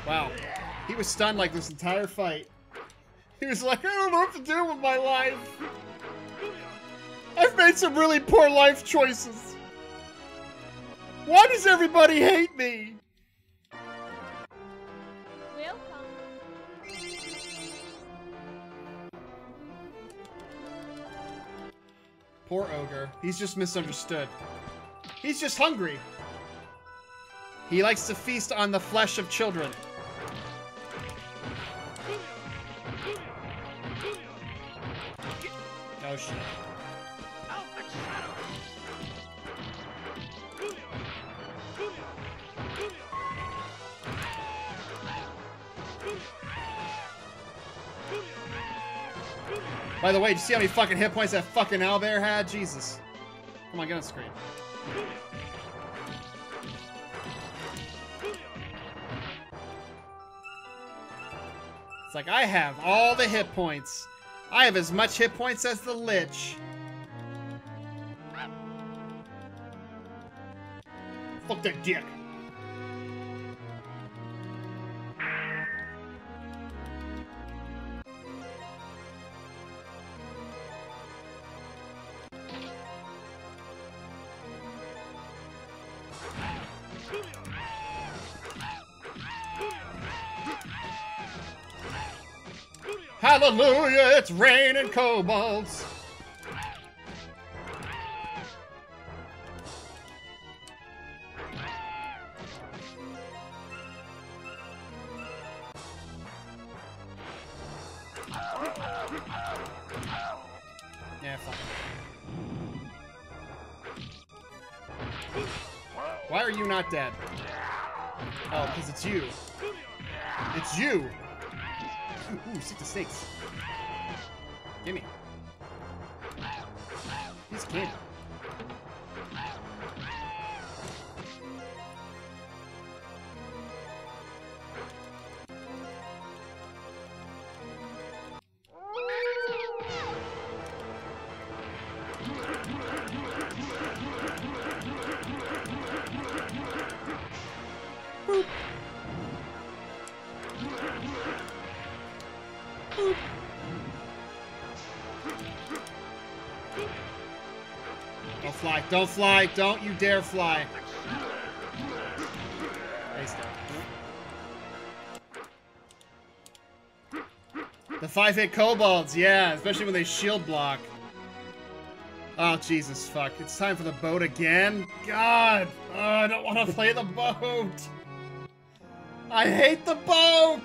Wow. He was stunned like this entire fight. He was like, I don't know what to do with my life. I've made some really poor life choices. Why does everybody hate me? Poor ogre. He's just misunderstood. He's just hungry. He likes to feast on the flesh of children. Oh shit. By the way, did you see how many fucking hit points that fucking owlbear had? Jesus. Come on, get on screen. It's like, I have all the hit points. I have as much hit points as the Lich. Fuck that dick. Hallelujah, it's raining kobolds. Yeah, fuck. Why are you not dead? Oh, because it's you. It's you. Ooh, six to six. Gimme. He's kidding. kid. Don't fly. Don't you dare fly. The five hit kobolds, yeah, especially when they shield block. Oh, Jesus, fuck. It's time for the boat again? God! Oh, I don't want to [LAUGHS] play the boat! I hate the boat!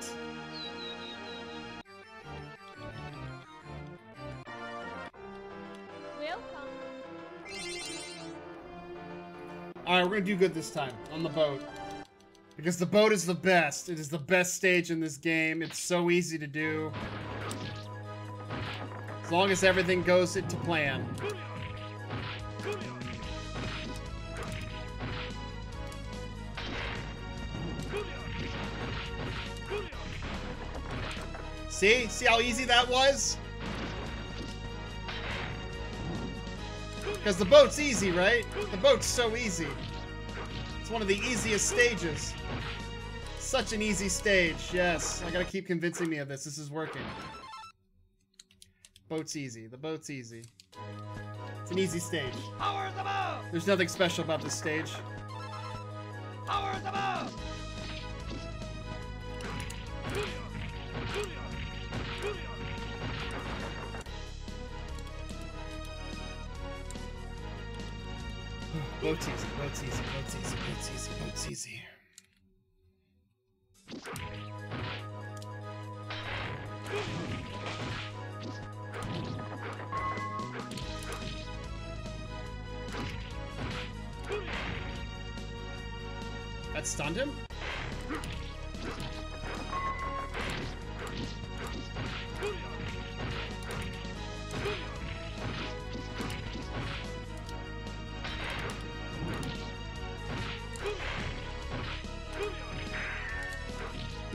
Alright, we're gonna do good this time on the boat. Because the boat is the best. It is the best stage in this game. It's so easy to do. As long as everything goes into plan. See? See how easy that was? Because the boat's easy, right? The boat's so easy. It's one of the easiest stages. Such an easy stage, yes. I gotta keep convincing me of this. This is working. Boat's easy. The boat's easy. It's an easy stage. Powers above! There's nothing special about this stage. Powers above! Boat's easy, boat's easy, boat's easy, boat's easy, boat's easy.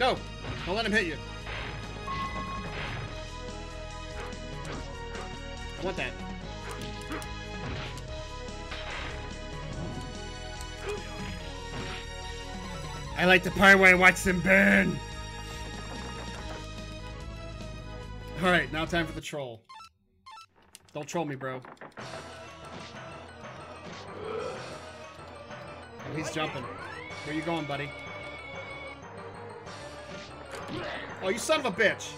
No! Don't let him hit you. I want that. I like the part where I watch them burn. Alright, now time for the troll. Don't troll me, bro. Oh, he's jumping. Where you going, buddy? Oh, you son of a bitch!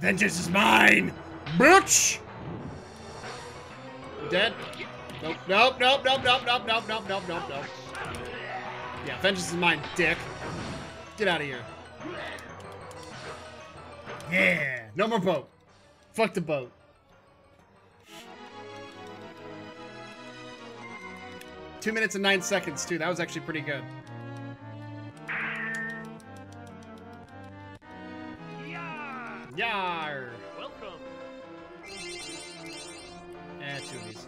Vengeance is mine! Bitch! Dead? Nope, nope, nope, nope, nope, nope, nope, nope, nope, nope, nope. Yeah, vengeance is mine, dick. Get out of here. Yeah! No more boat. Fuck the boat. Two minutes and nine seconds, too. That was actually pretty good. Yeah! Yar! Welcome! Eh, two of these.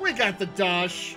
We got the dash!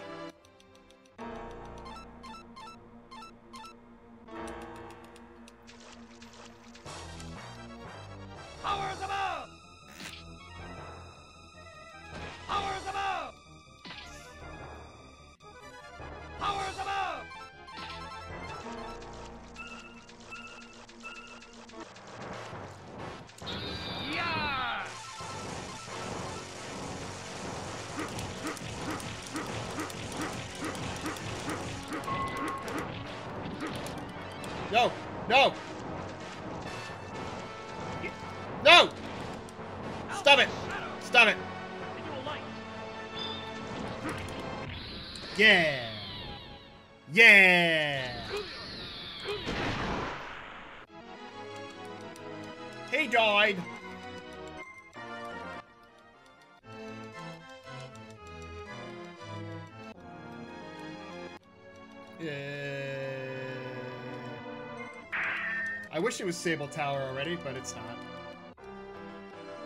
Was Sable Tower already, but it's not.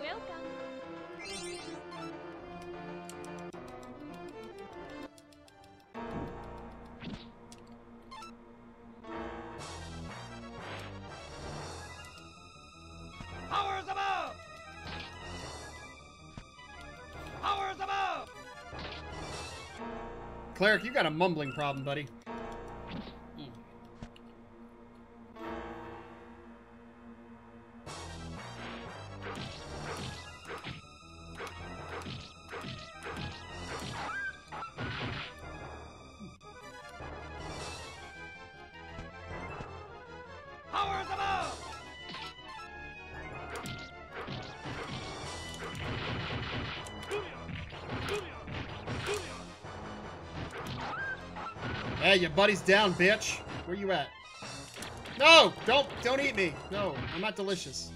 Welcome. Powers above! Powers above! Cleric, you got a mumbling problem, buddy. Buddy's down, bitch. Where you at? No! Don't don't eat me. No, I'm not delicious.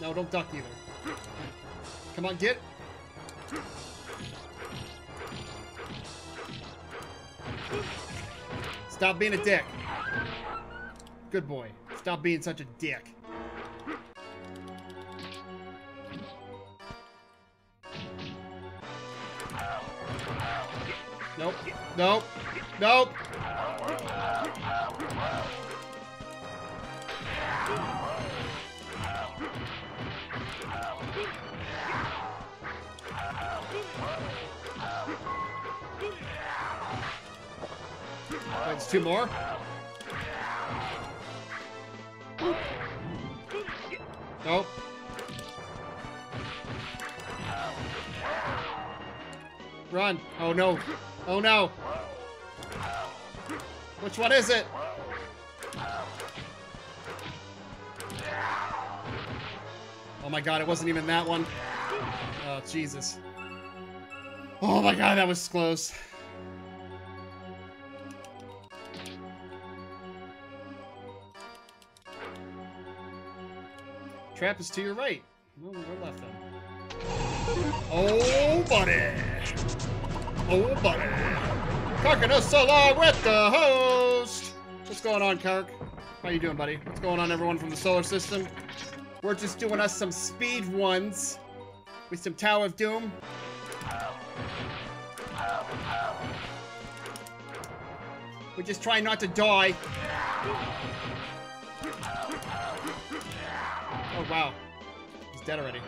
No, don't duck either. Come on, get. Stop being a dick. Good boy. Stop being such a dick. Nope. Nope. Nope. That's two more. Nope. Run. Oh no. Oh no. Which one is it? Oh my god, it wasn't even that one. Oh, Jesus. Oh my god, that was close. Trap is to your right. No, we're left then. Oh, buddy. Oh, buddy. Carcanos along with the host. What's going on, Kark? How you doing, buddy? What's going on, everyone from the solar system? We're just doing us some speed ones with some Tower of Doom. We're just trying not to die. Oh, wow. He's dead already.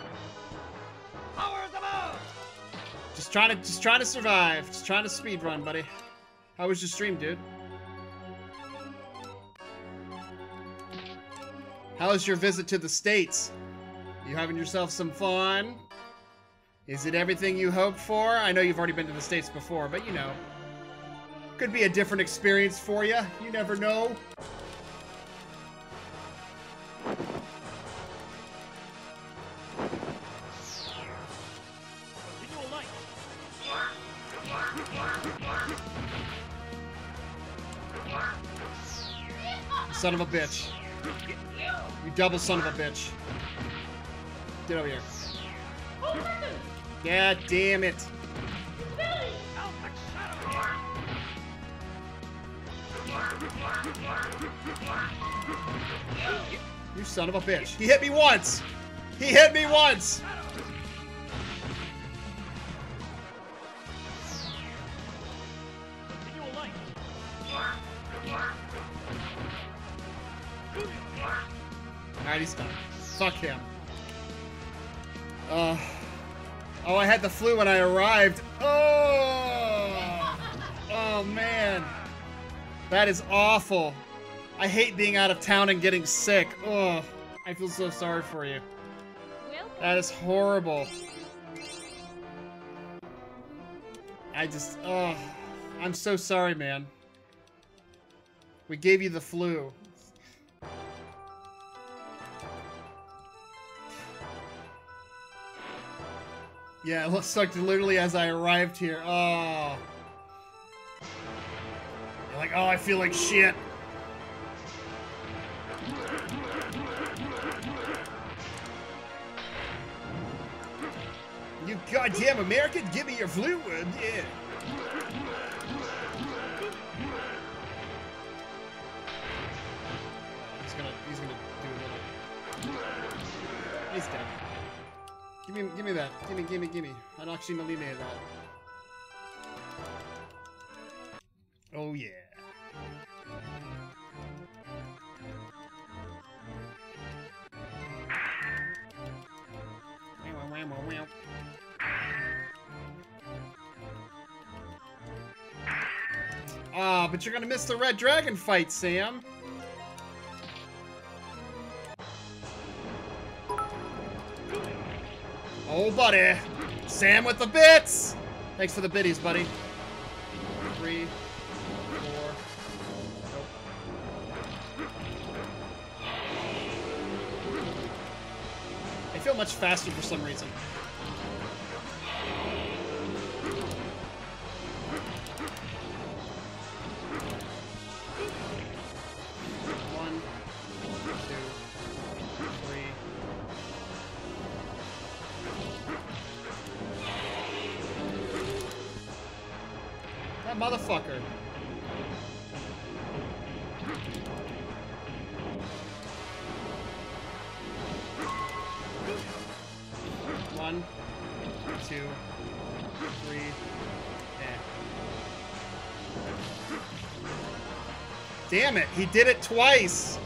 Just trying to, just trying to survive. Just trying to speed run, buddy. How was your stream, dude? How was your visit to the States? You having yourself some fun? Is it everything you hoped for? I know you've already been to the States before, but you know. Could be a different experience for you. You never know. Son of a bitch. Double son of a bitch. Get over here. God damn it. You son of a bitch. He hit me once. He hit me once. Flu when I arrived. Oh, oh man. That is awful. I hate being out of town and getting sick. Oh, I feel so sorry for you. That is horrible. I just, oh, I'm so sorry, man. We gave you the flu. Yeah, it sucked literally as I arrived here. Oh. You're like, oh, I feel like shit. You goddamn American, give me your fluid. Yeah. Give me, give me that. Give me, give me, give me. I don't actually of that. Oh yeah. Ah, but you're gonna miss the red dragon fight, Sam. Oh, buddy. Sam with the bits. Thanks for the biddies, buddy. Three, four. Nope. I feel much faster for some reason. Damn it, he did it twice.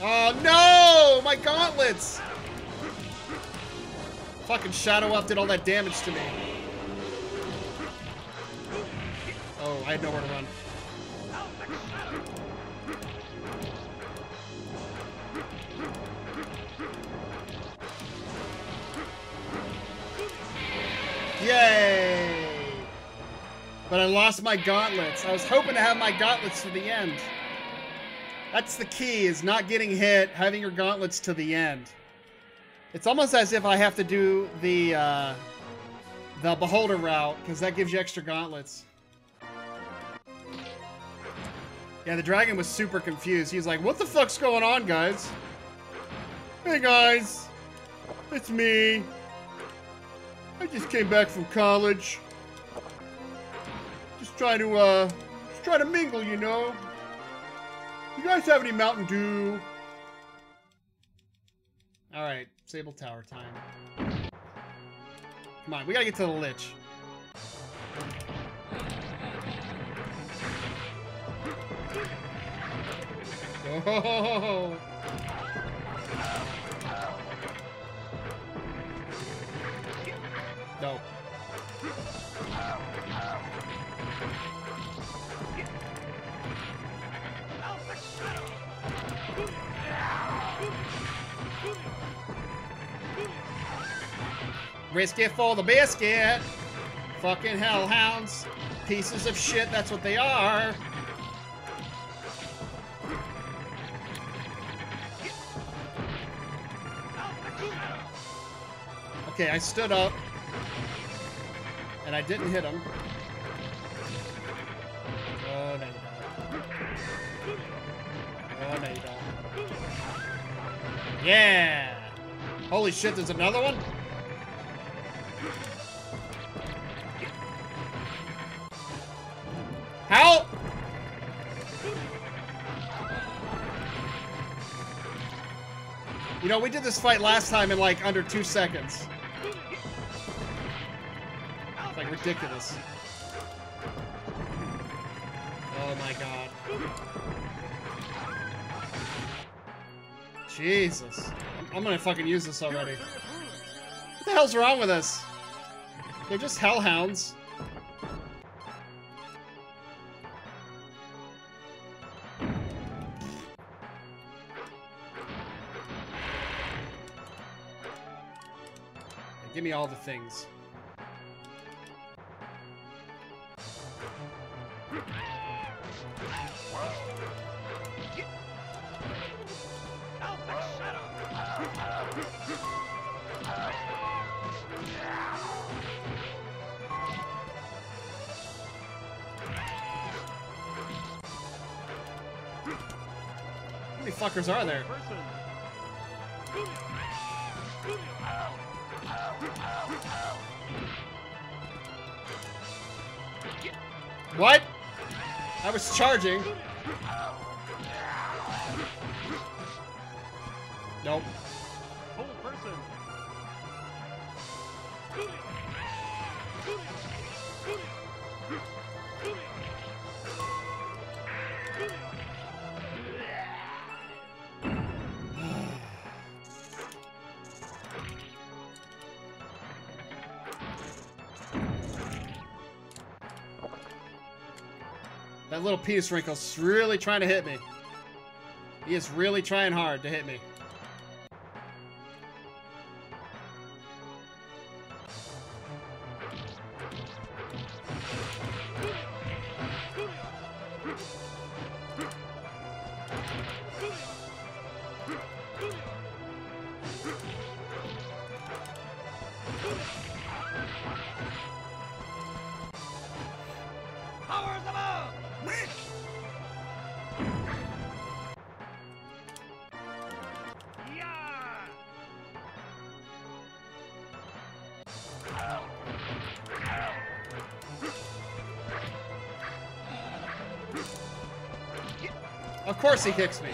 Oh no, my gauntlets. Fucking Shadow Up did all that damage to me. Oh, I had nowhere to run. Lost my gauntlets. I was hoping to have my gauntlets to the end. That's the key, is not getting hit, having your gauntlets to the end. It's almost as if I have to do the uh, the beholder route because that gives you extra gauntlets. Yeah, the dragon was super confused. He was like, "What the fuck's going on, guys?" Hey guys, it's me. I just came back from college. Trying to uh, just trying to mingle, you know. You guys have any Mountain Dew? All right, Sable Tower time. Come on, we gotta get to the Lich. Oh! No. Risk it for the biscuit. Fucking hellhounds. Pieces of shit, that's what they are. Okay, I stood up. And I didn't hit him. Oh, no, you don't. Oh, no, you don't. Yeah! Holy shit, there's another one? How? You know, we did this fight last time in like under two seconds. It's like ridiculous. Oh my god. Jesus. I'm, I'm gonna fucking use this already. What the hell's wrong with us? They're just hellhounds. Give me all the things. How many fuckers are there? Person. Charging. Little penis wrinkle's really trying to hit me. He is really trying hard to hit me. He kicks me.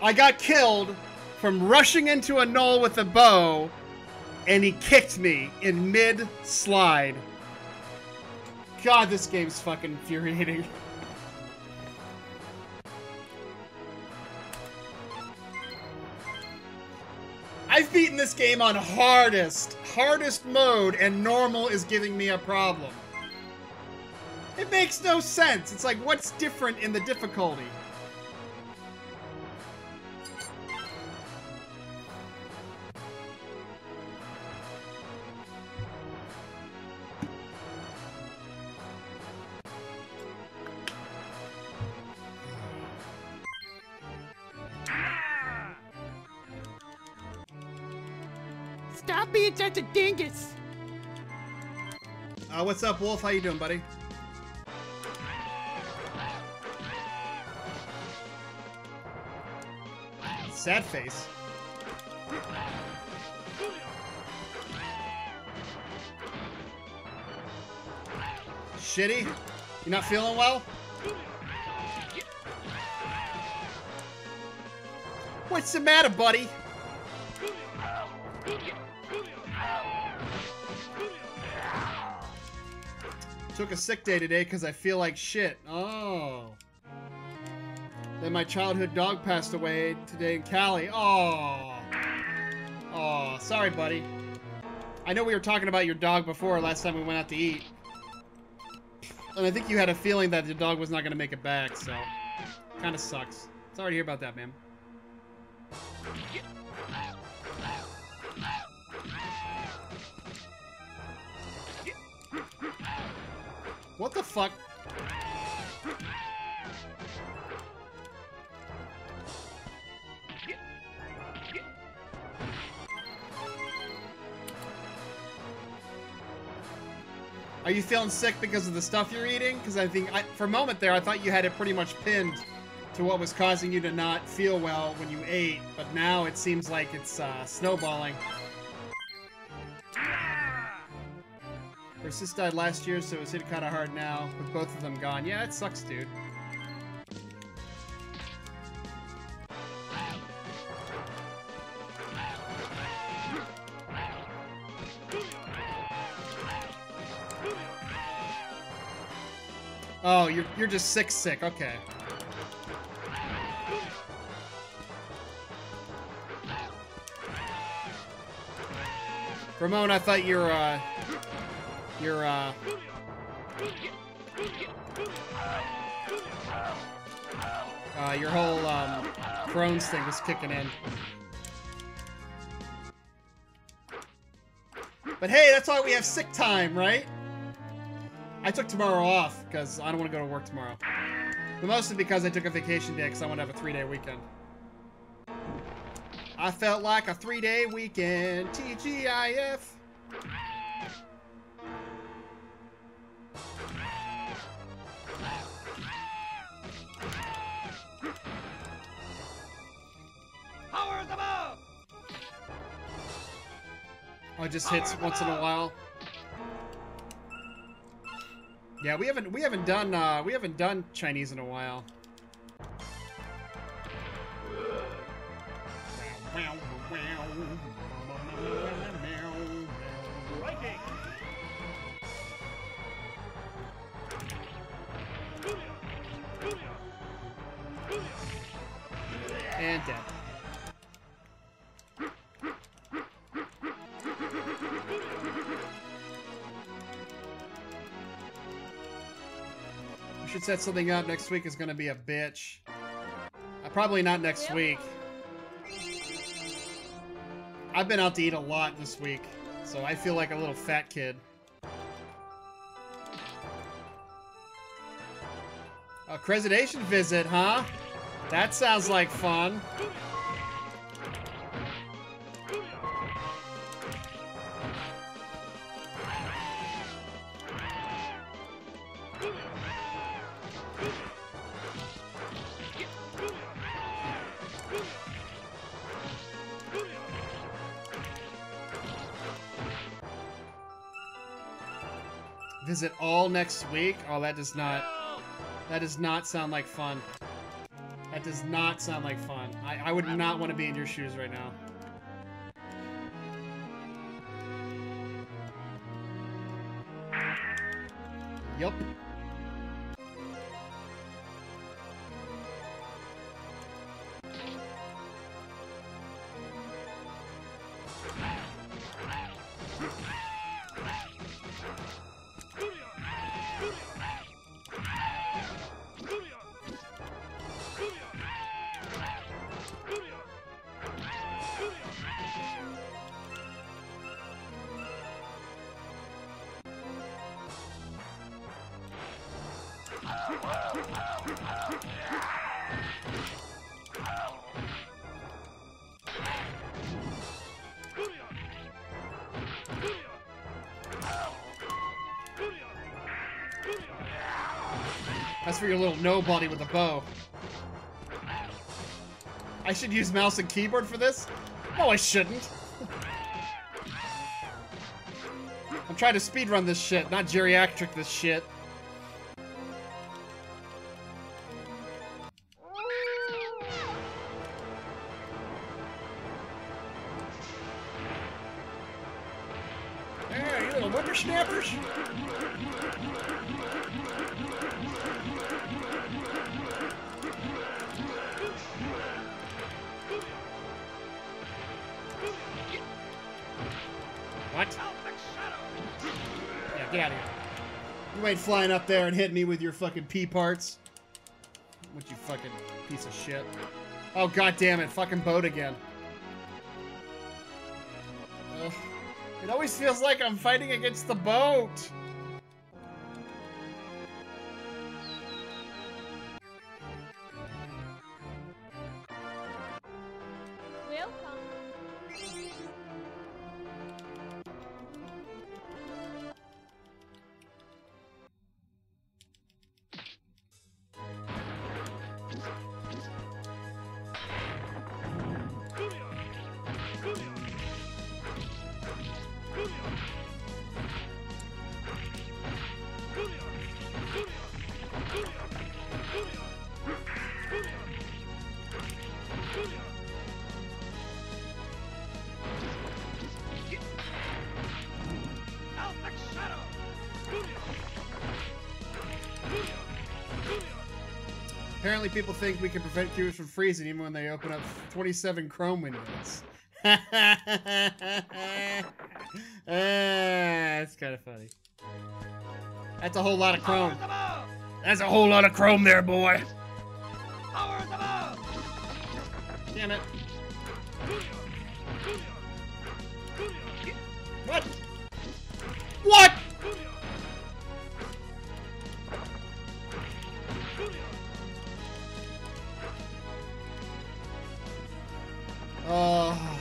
I got killed from rushing into a gnoll with a bow, and he kicked me in mid slide. God, this game's fucking infuriating. [LAUGHS] I've beaten this game on hardest, hardest mode, and normal is giving me a problem. It makes no sense. It's like, what's different in the difficulty? What's up, Wolf? How you doing, buddy? Sad face. Shitty? You not feeling well? What's the matter, buddy? Took a sick day today because I feel like shit. Oh. Then my childhood dog passed away today in Cali. Oh. Oh, sorry, buddy. I know we were talking about your dog before last time we went out to eat. And I think you had a feeling that the dog was not going to make it back, so. Kind of sucks. Sorry to hear about that, man. Fuck? Are you feeling sick because of the stuff you're eating? Because I think, I, for a moment there, I thought you had it pretty much pinned to what was causing you to not feel well when you ate, but now it seems like it's uh, snowballing. Sis died last year, so it was hit kind of hard now, with both of them gone. Yeah, it sucks, dude. Oh, you're you're just sick, sick. Okay. Ramon, I thought your uh, your uh, uh, your whole um, thing is kicking in. But hey, that's why we have sick time, right? I took tomorrow off because I don't want to go to work tomorrow. But mostly because I took a vacation day because I want to have a three-day weekend. I felt like a three-day weekend. TGIF. Oh, it just hits once in a while. Yeah, we haven't we haven't done uh we haven't done Chinese in a while. Striking! Set something up. Next week is going to be a bitch. Uh, probably not next week. I've been out to eat a lot this week, so I feel like a little fat kid. A accreditation visit, huh? That sounds like fun. Visit all next week? Oh, that does not... That does not sound like fun. That does not sound like fun. I, I would not want to be in your shoes right now. Yup. For your little nobody with a bow. I should use mouse and keyboard for this? No, I shouldn't. I'm trying to speedrun this shit, not geriatric this shit. Flying up there and hitting me with your fucking pea parts. What you fucking piece of shit. Oh god damn it, fucking boat again. Ugh. It always feels like I'm fighting against the boat. Apparently people think we can prevent cubes from freezing even when they open up 27 Chrome windows. Ah, [LAUGHS] That's kind of funny. That's a whole lot of Chrome. That's a whole lot of Chrome there, boy. Damn it. What? What? 啊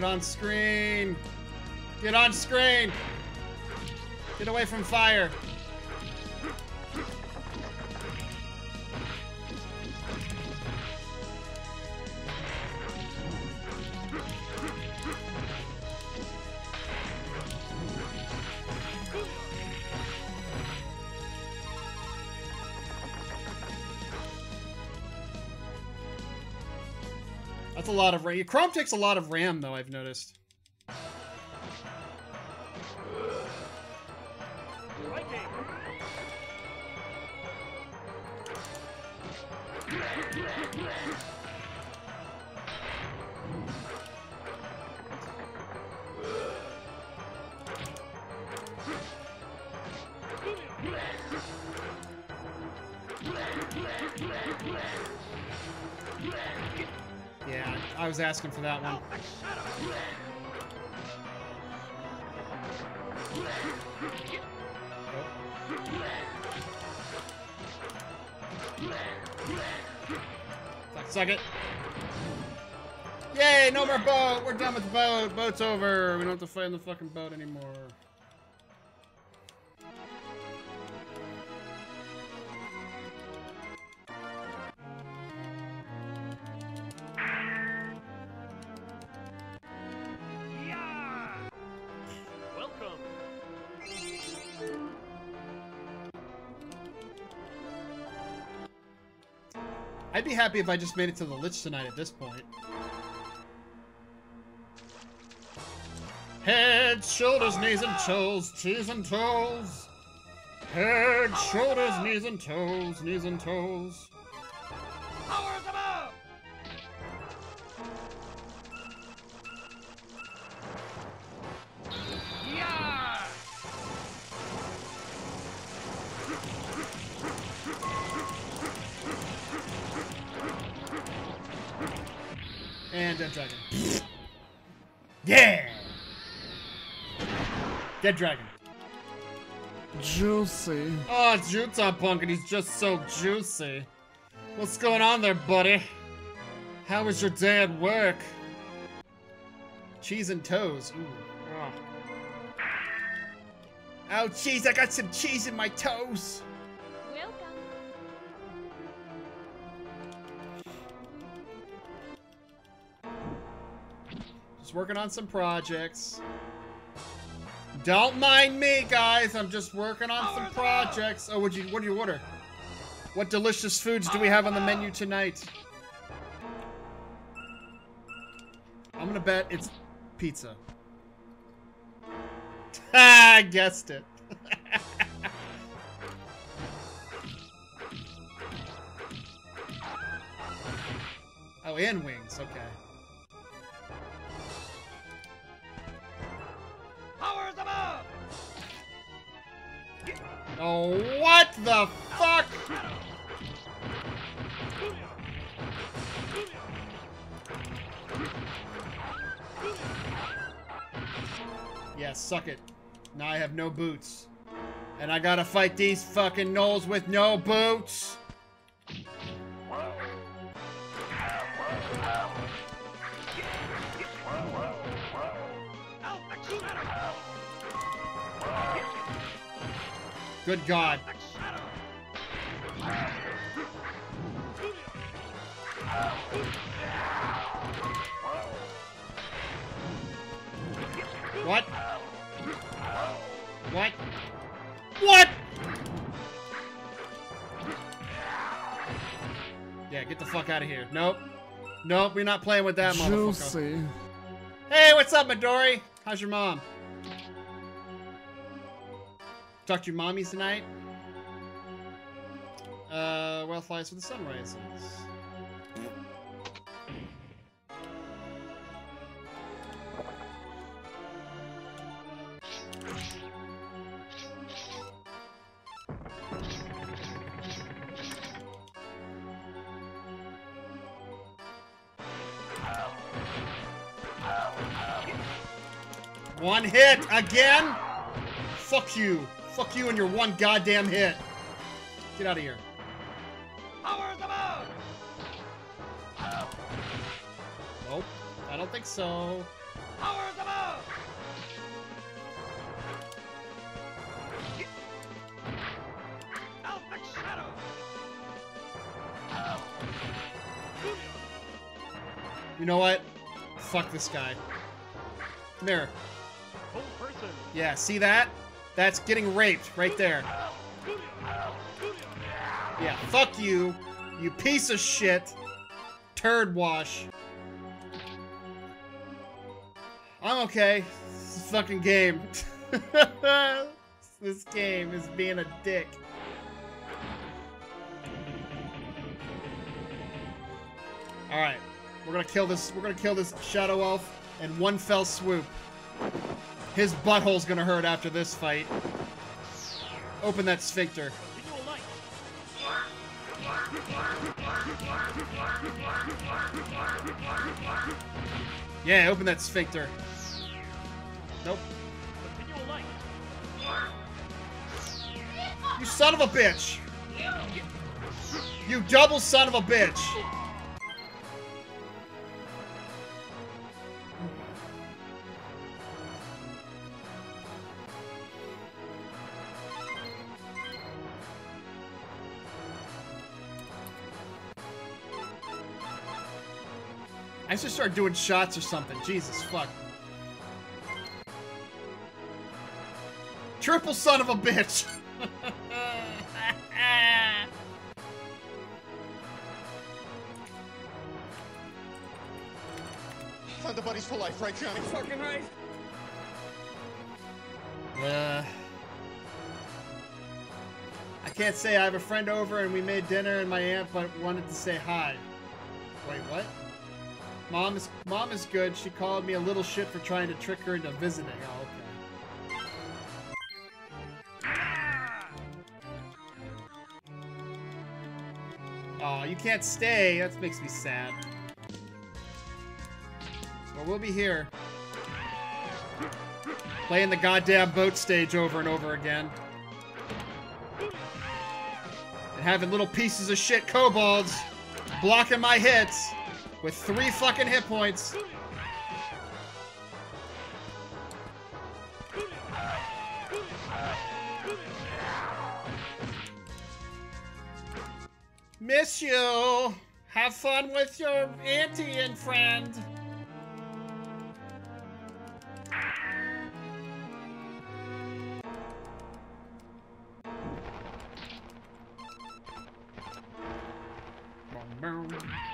get on screen. Get on screen. Get away from fire. Lot of RAM. Chrome takes a lot of RAM, though, I've noticed. Was asking for that one. Suck it. Yay, no more boat! We're done with the boat! Boat's over! We don't have to fight in the fucking boat anymore. Happy if I just made it to the Lich tonight at this point. Head, shoulders, knees and toes, cheese and toes. Head, shoulders, knees and toes, knees and toes. Dead Dragon. Juicy. Oh, it's Jutsu Punk, and he's just so juicy. What's going on there, buddy? How was your day at work? Cheese and toes. Ooh. Oh. Oh, cheese, I got some cheese in my toes. Welcome. Just working on some projects. Don't mind me, guys. I'm just working on some projects. Oh, what you what do you order? What delicious foods do we have on the menu tonight? I'm gonna bet it's pizza. [LAUGHS] I guessed it. [LAUGHS] oh, and wings. Okay. Oh, what the fuck? Yeah, suck it. Now I have no boots. And I gotta fight these fucking gnolls with no boots. Good God. What? What? What? Yeah, get the fuck out of here. Nope. Nope, we're not playing with that motherfucker. Hey, what's up, Midori? How's your mom? Talk to your mommies tonight? Uh, well flies for the sunrises. One hit again? Fuck you. Fuck you and your one goddamn hit. Get out of here. Powers above. Nope. I don't think so. Powers above! Alpha Shadow! You know what? Fuck this guy. Come here. Hold person! Yeah, see that? That's getting raped right there. Yeah, fuck you, you piece of shit. Turd wash. I'm okay. This fucking game. [LAUGHS] this game is being a dick. Alright. We're gonna kill this we're gonna kill this Shadow Elf in one fell swoop. His butthole's gonna hurt after this fight. Open that sphincter. Yeah, open that sphincter. Nope. You son of a bitch! You double son of a bitch! I should start doing shots or something. Jesus fuck. Triple son of a bitch! [LAUGHS] Thunder Buddies for life, right, Johnny? Fucking right! Uh, I can't say I have a friend over and we made dinner and my aunt but wanted to say hi. Wait, what? Mom is mom is good. She called me a little shit for trying to trick her into visiting. Oh, okay. Oh, you can't stay. That makes me sad. Well, we'll be here. Playing the goddamn boat stage over and over again. And having little pieces of shit kobolds blocking my hits with three fucking hit points. Miss you. Have fun with your auntie and friend. How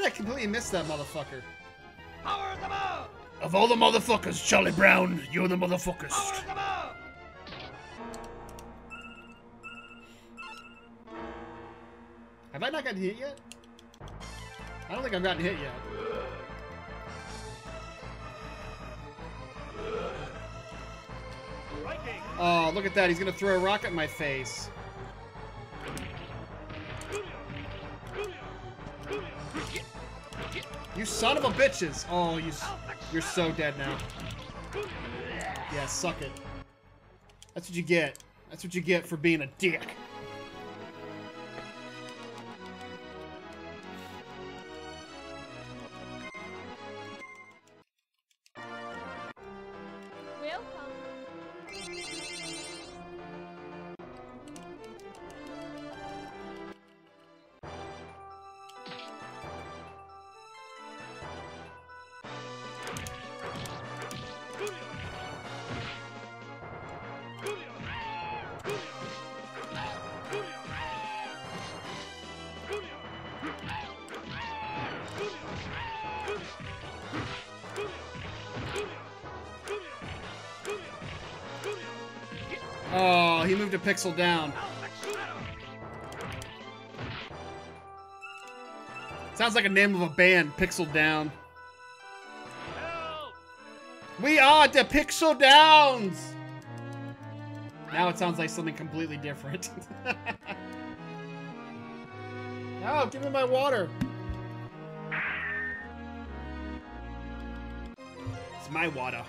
did I completely miss that motherfucker? Powers above! Of all the motherfuckers, Charlie Brown, you're the motherfuckers. Powers above! Have I not gotten hit yet? I don't think I've gotten hit yet. Oh, look at that. He's gonna throw a rock at my face. You son of a bitches! Oh, you, you're so dead now. Yeah, suck it. That's what you get. That's what you get for being a dick. Pixel down. Sounds like a name of a band, Pixel Down. Help! We are the Pixel Downs! Now it sounds like something completely different. [LAUGHS] oh, give me my water. It's my water.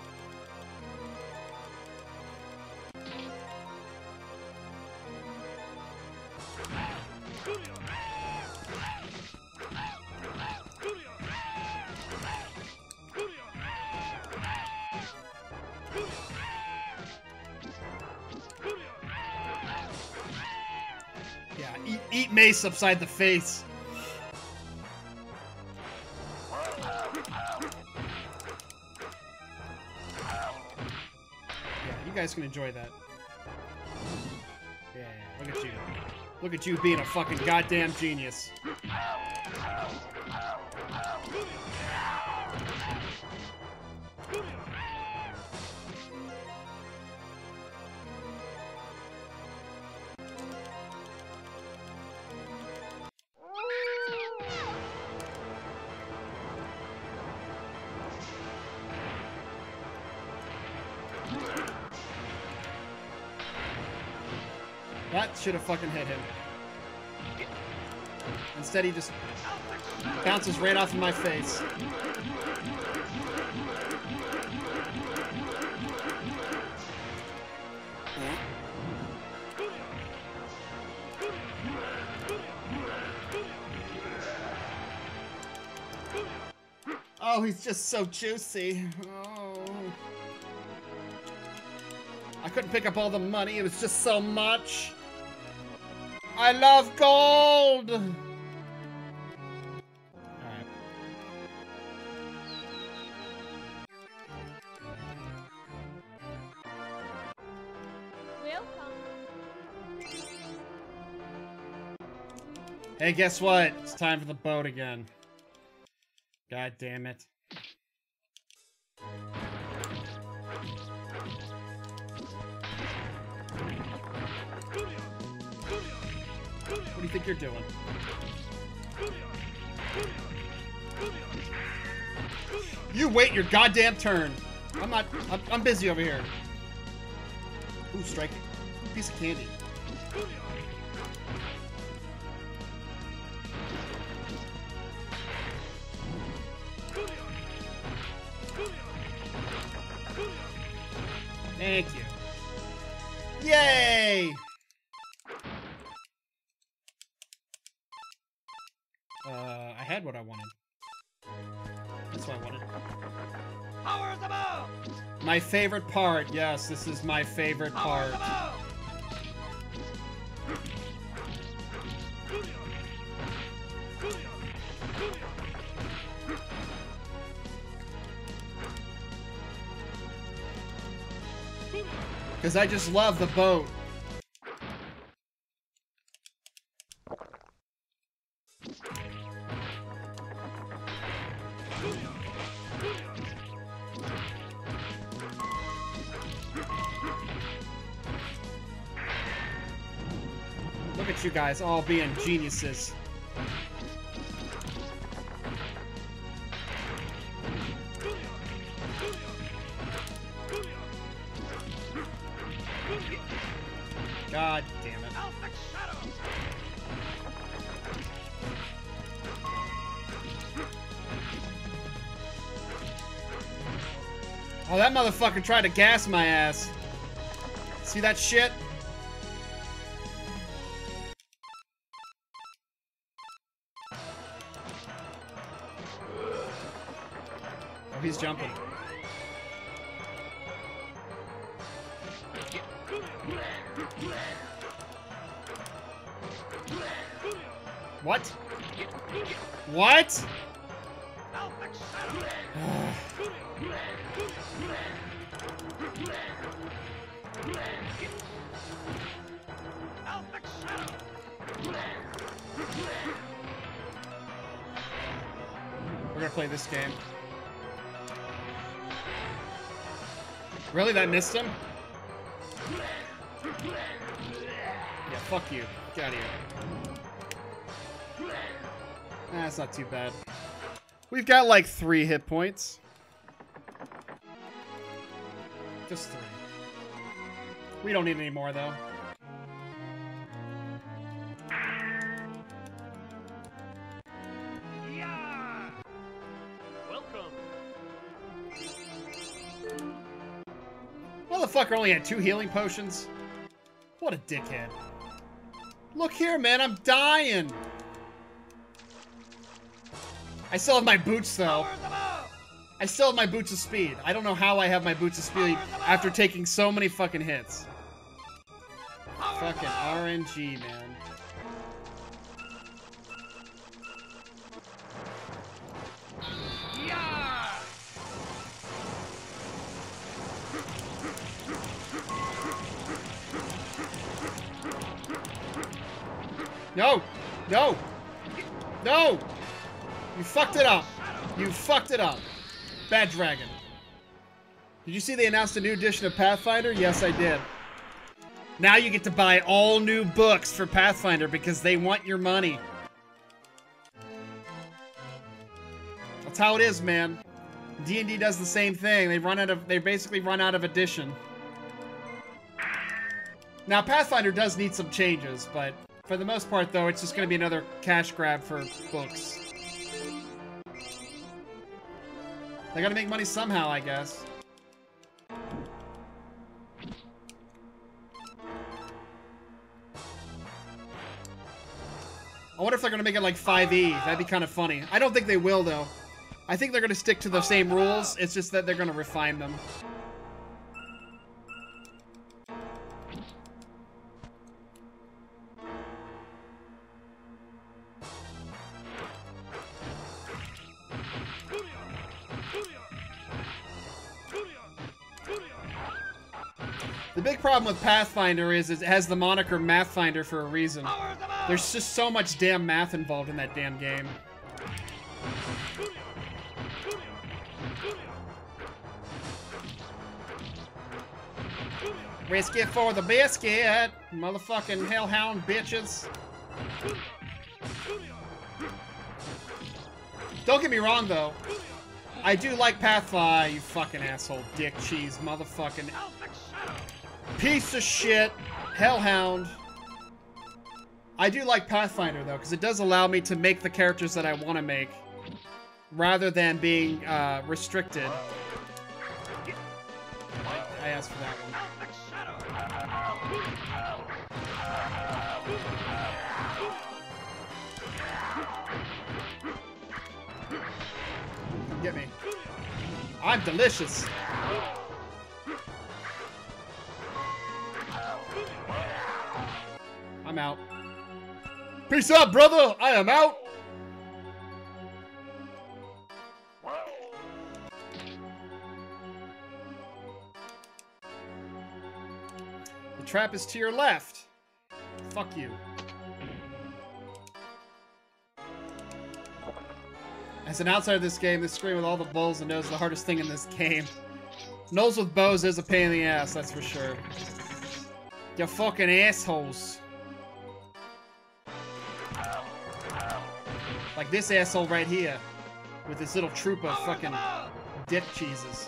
Mace upside the face. Yeah, you guys can enjoy that. Yeah, look at you. Look at you being a fucking goddamn genius. Should have fucking hit him. Instead, he just bounces right off of my face. Oh, he's just so juicy. Oh. I couldn't pick up all the money. It was just so much. I love gold. Alright. Hey, guess what? It's time for the boat again. God damn it. You're doing? You wait your goddamn turn. I'm not. I'm, I'm busy over here. Ooh, strike. Piece of candy. Favorite part. Yes, this is my favorite part. Because I just love the boat. Guys all being geniuses. God damn it. Oh, that motherfucker tried to gas my ass. See that shit? Missed him? Yeah, fuck you. Get out of here. Nah, that's not too bad. We've got like three hit points. Just three. We don't need any more though. Motherfucker only had two healing potions. What a dickhead. Look here, man, I'm dying. I still have my boots though. I still have my boots of speed. I don't know how I have my boots of speed after taking so many fucking hits. Fucking! RNG, man. No! No! No! You fucked it up. You fucked it up. Bad Dragon. Did you see they announced a new edition of Pathfinder? Yes, I did. Now you get to buy all new books for Pathfinder because they want your money. That's how it is, man. D&D does the same thing. They run out of they basically run out of edition. Now Pathfinder does need some changes, but for the most part though, it's just going to be another cash grab for books. They got to make money somehow, I guess. I wonder if they're going to make it like 5e. That'd be kind of funny. I don't think they will, though. I think they're going to stick to the same rules. It's just that they're going to refine them. Problem with Pathfinder is, is it has the moniker Mathfinder for a reason. There's just so much damn math involved in that damn game. Risk it for the biscuit, motherfucking hellhound bitches. Don't get me wrong though. I do like Pathfinder, you fucking asshole, dick cheese, motherfucking piece of shit, hellhound. I do like Pathfinder though, because it does allow me to make the characters that I want to make, rather than being uh, restricted. I asked for that one. Get me. I'm delicious. I'm out. Peace out, brother. I am out. The trap is to your left. Fuck you. As an outsider of this game, this screen with all the bulls and gnolls is the hardest thing in this game. Gnolls with bows is a pain in the ass, that's for sure. You fucking assholes. Like this asshole right here. With this little troop of fucking dip cheeses.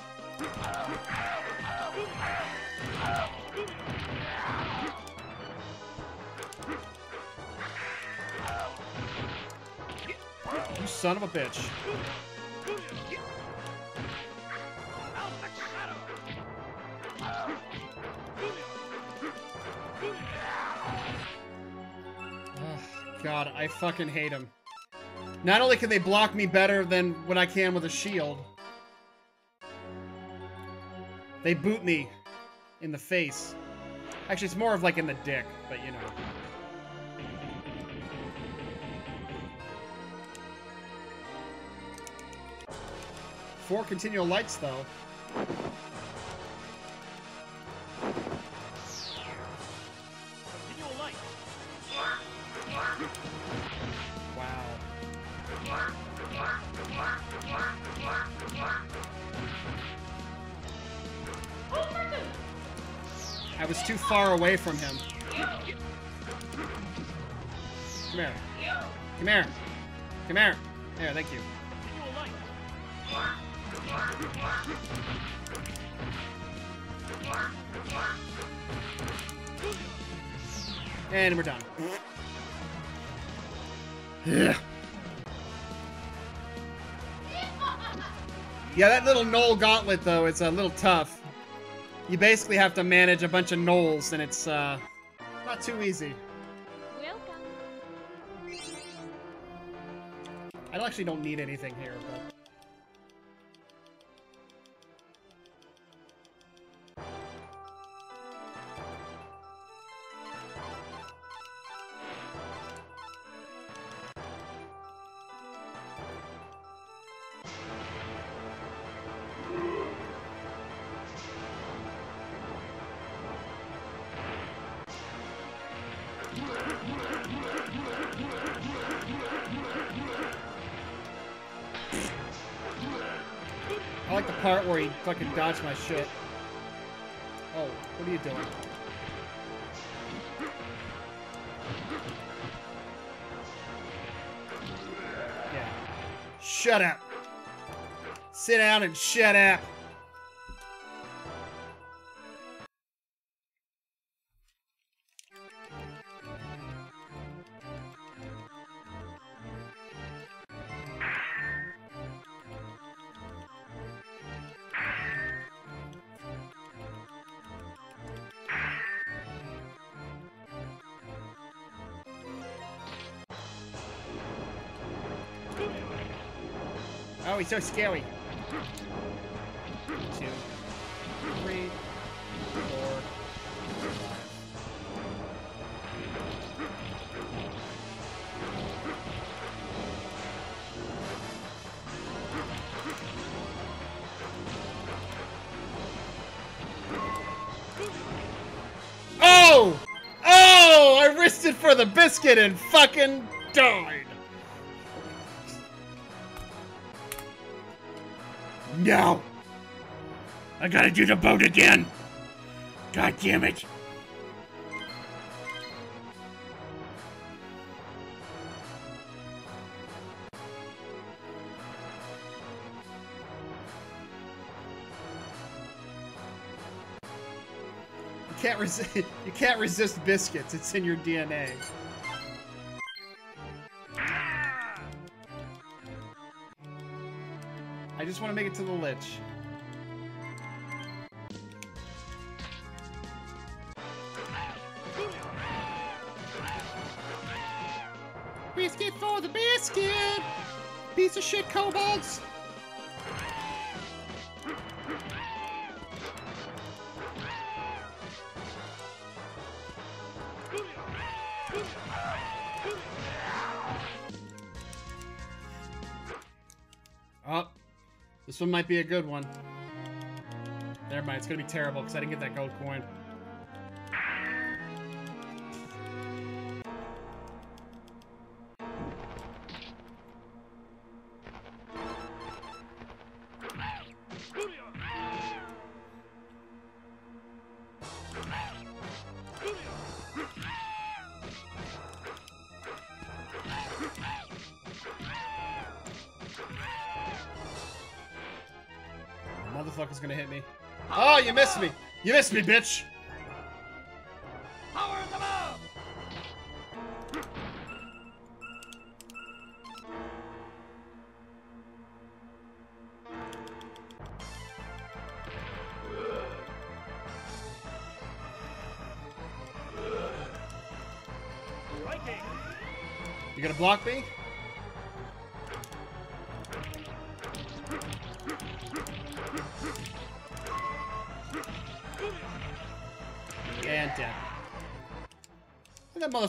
You son of a bitch. God, I fucking hate him. Not only can they block me better than what I can with a shield, they boot me in the face. Actually, it's more of like in the dick, but you know. Four continual lights, though. I was too far away from him. Come here. Come here. Come here. There, thank you. And we're done. Yeah. Yeah, that little gnoll gauntlet, though, it's a little tough. You basically have to manage a bunch of gnolls, and it's, uh, not too easy. Welcome. I actually don't need anything here, but... fucking dodge my shit. Oh, what are you doing? Yeah. Shut up. Sit down and shut up. Oh, he's so scary. Two, three, four. Oh! Oh! I risked it for the biscuit and fucking died. Gotta do the boat again! God damn it! You can't resist. [LAUGHS] You can't resist biscuits. It's in your DNA. I just want to make it to the lich. Of shit kobolds! Oh, this one might be a good one. Never mind, it's gonna be terrible because I didn't get that gold coin. Me, bitch!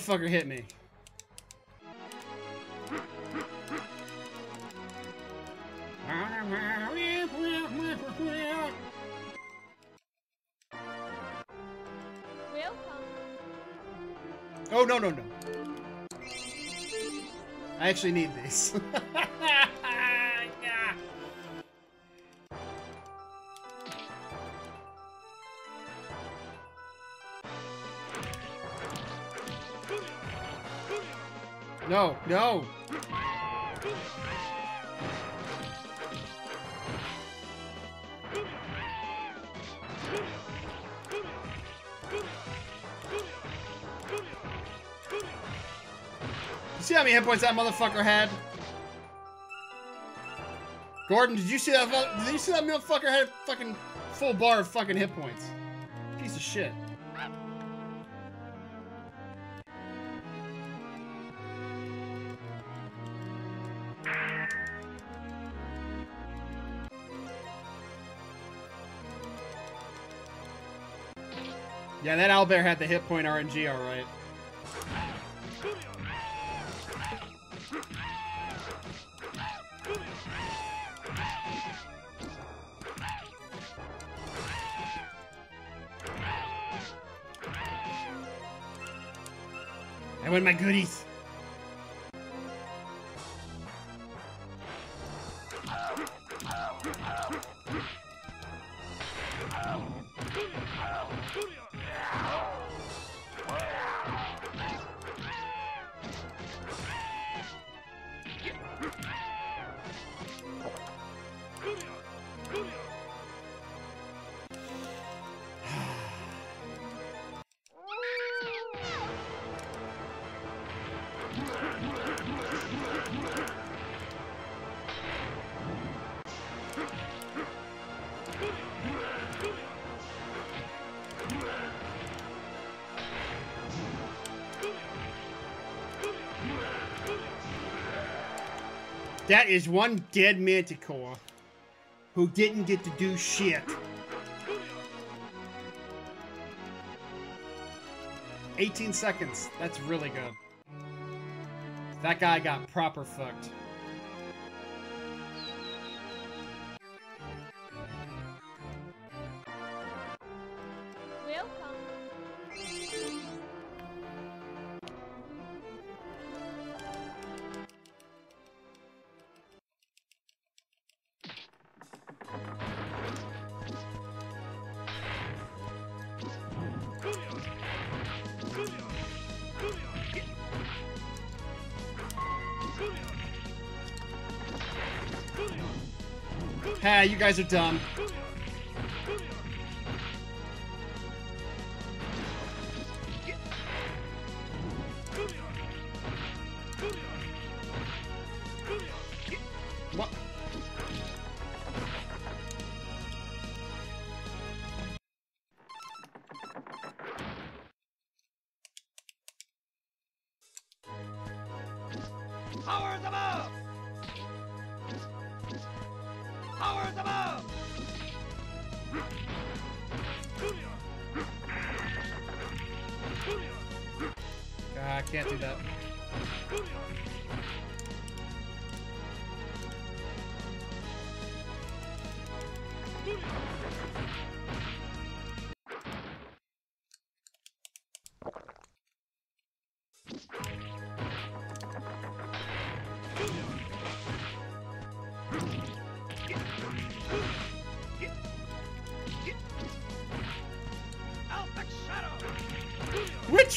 Motherfucker hit me. Welcome. Oh, no, no, no. I actually need these. [LAUGHS] No. See how many hit points that motherfucker had? Gordon, did you see that? Did you see that motherfucker had a fucking full bar of fucking hit points? Piece of shit. Yeah, that owlbear had the hit point RNG, alright. I want my goodies. That is one dead Manticore who didn't get to do shit. Eighteen seconds. That's really good. That guy got proper fucked. You guys are dumb.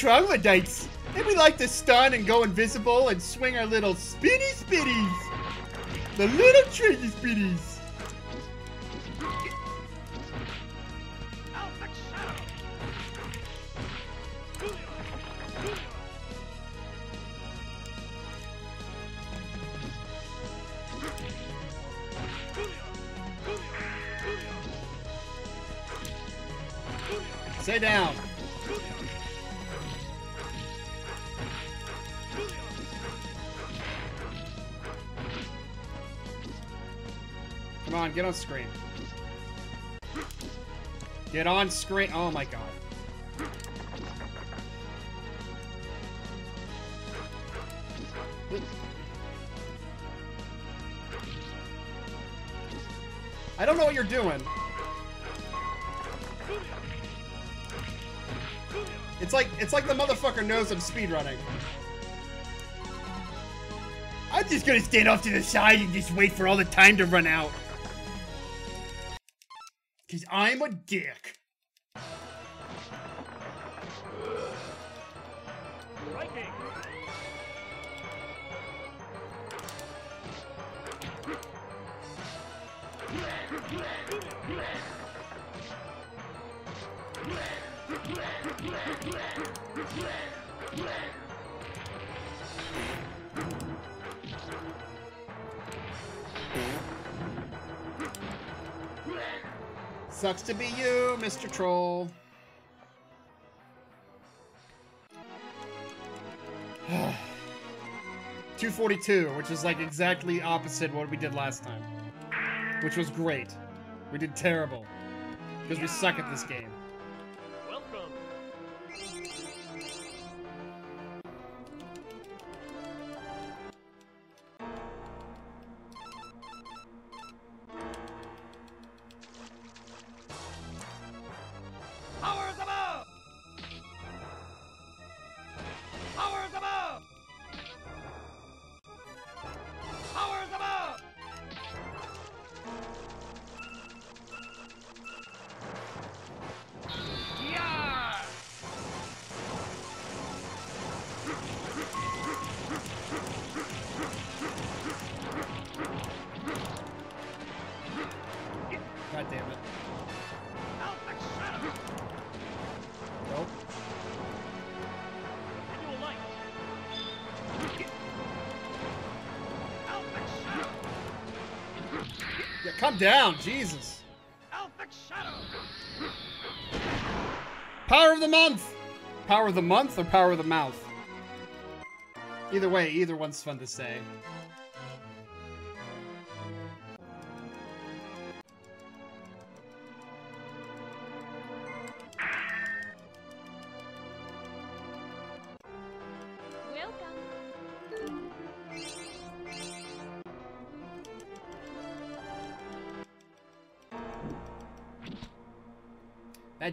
Troglodytes, and we like to stun and go invisible and swing our little spinny spitties. The little tricky spitties. Get on screen. Get on screen. Oh my god. I don't know what you're doing. It's like it's like the motherfucker knows I'm speedrunning. I'm just gonna stand off to the side and just wait for all the time to run out. I'm a dick. Sucks to be you, Mr. Troll. [SIGHS] Two forty-two, which is like exactly opposite what we did last time, which was great. We did terrible because we suck at this game. Down, Jesus. Power of the month. Power of the month or power of the mouth. Either way, either one's fun to say.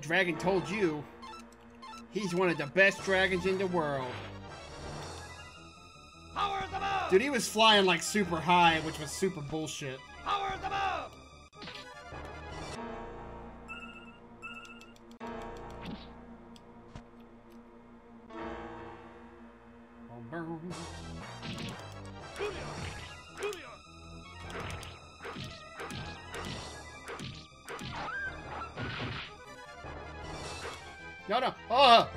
Dragon told you he's one of the best dragons in the world. Dude, he was flying like super high, which was super bullshit. No, no. Oh!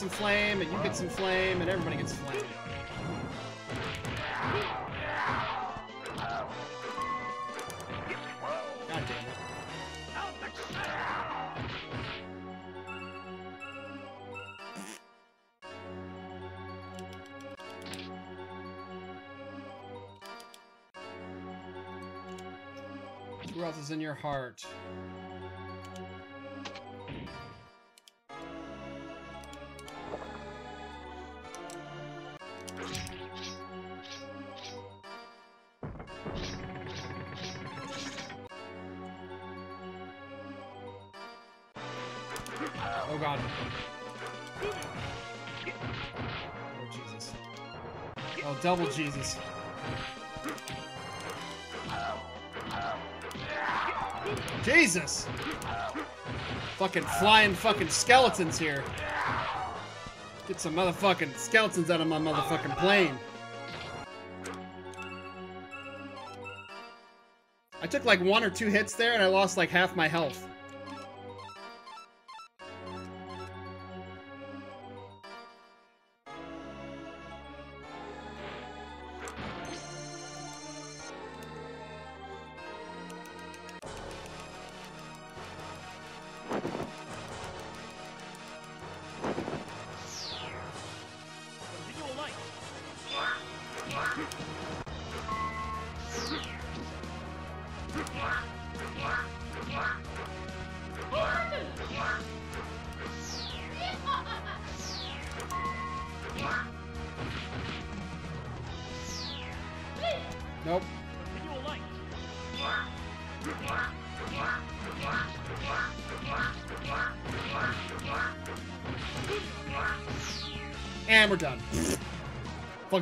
Some flame, and you get some flame, and everybody gets flame. God damn it. Else is in your heart? Double Jesus. Jesus! Fucking flying fucking skeletons here. Get some motherfucking skeletons out of my motherfucking plane. I took like one or two hits there and I lost like half my health.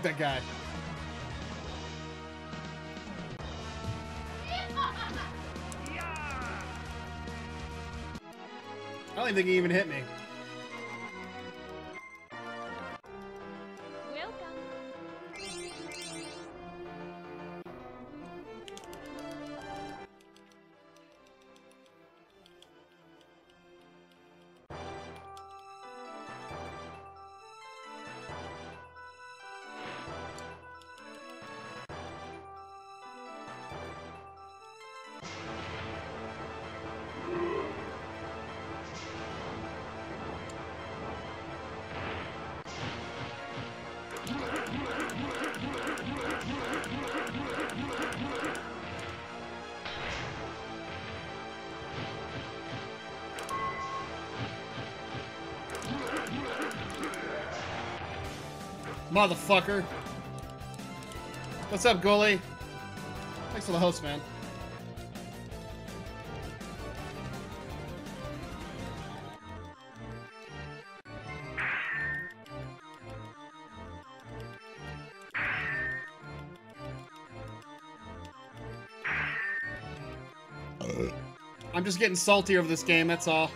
That guy. Motherfucker. What's up, goalie? Thanks for the host, man. I'm just getting salty over this game, that's all.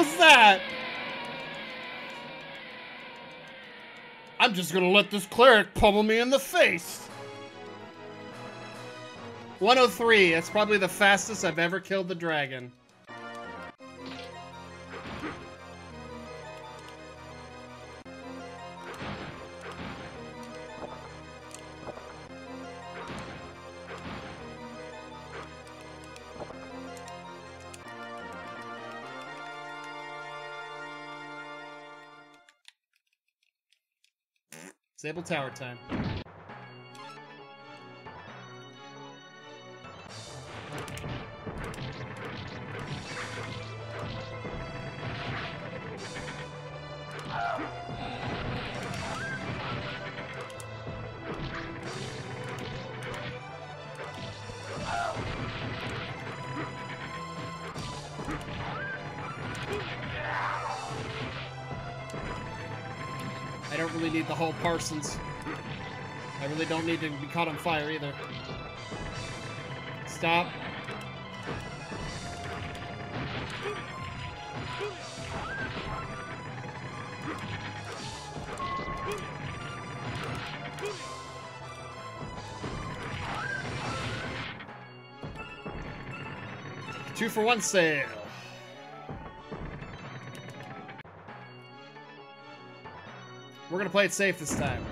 Was that? I'm just gonna let this cleric pummel me in the face. 103. That's probably the fastest I've ever killed the dragon. Sable Tower time. Parsons. I really don't need to be caught on fire either. Stop. Two for one sale. Gonna play it safe this time.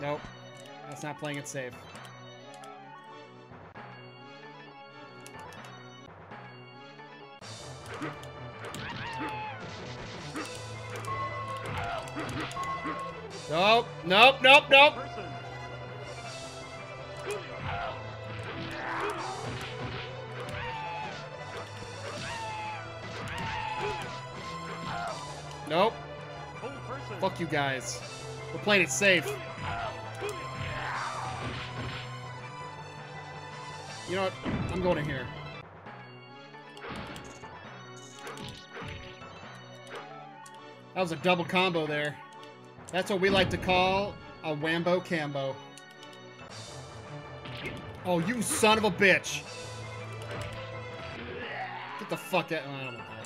Nope. That's not playing it safe. Nope, nope, nope, nope. Nope. Guys. We're playing it safe. You know what? I'm going in here. That was a double combo there. That's what we like to call a Wambo Cambo. Oh, you son of a bitch. Get the fuck out. Oh,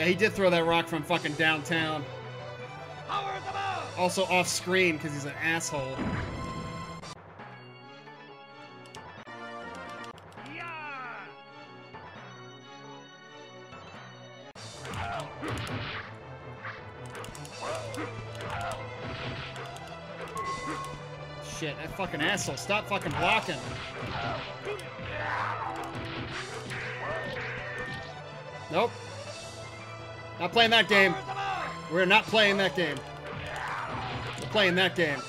Yeah, he did throw that rock from fucking downtown. Also off screen because he's an asshole. Shit, that fucking asshole. Stop fucking blocking. Nope. Not playing that game. We're not playing that game. We're playing that game.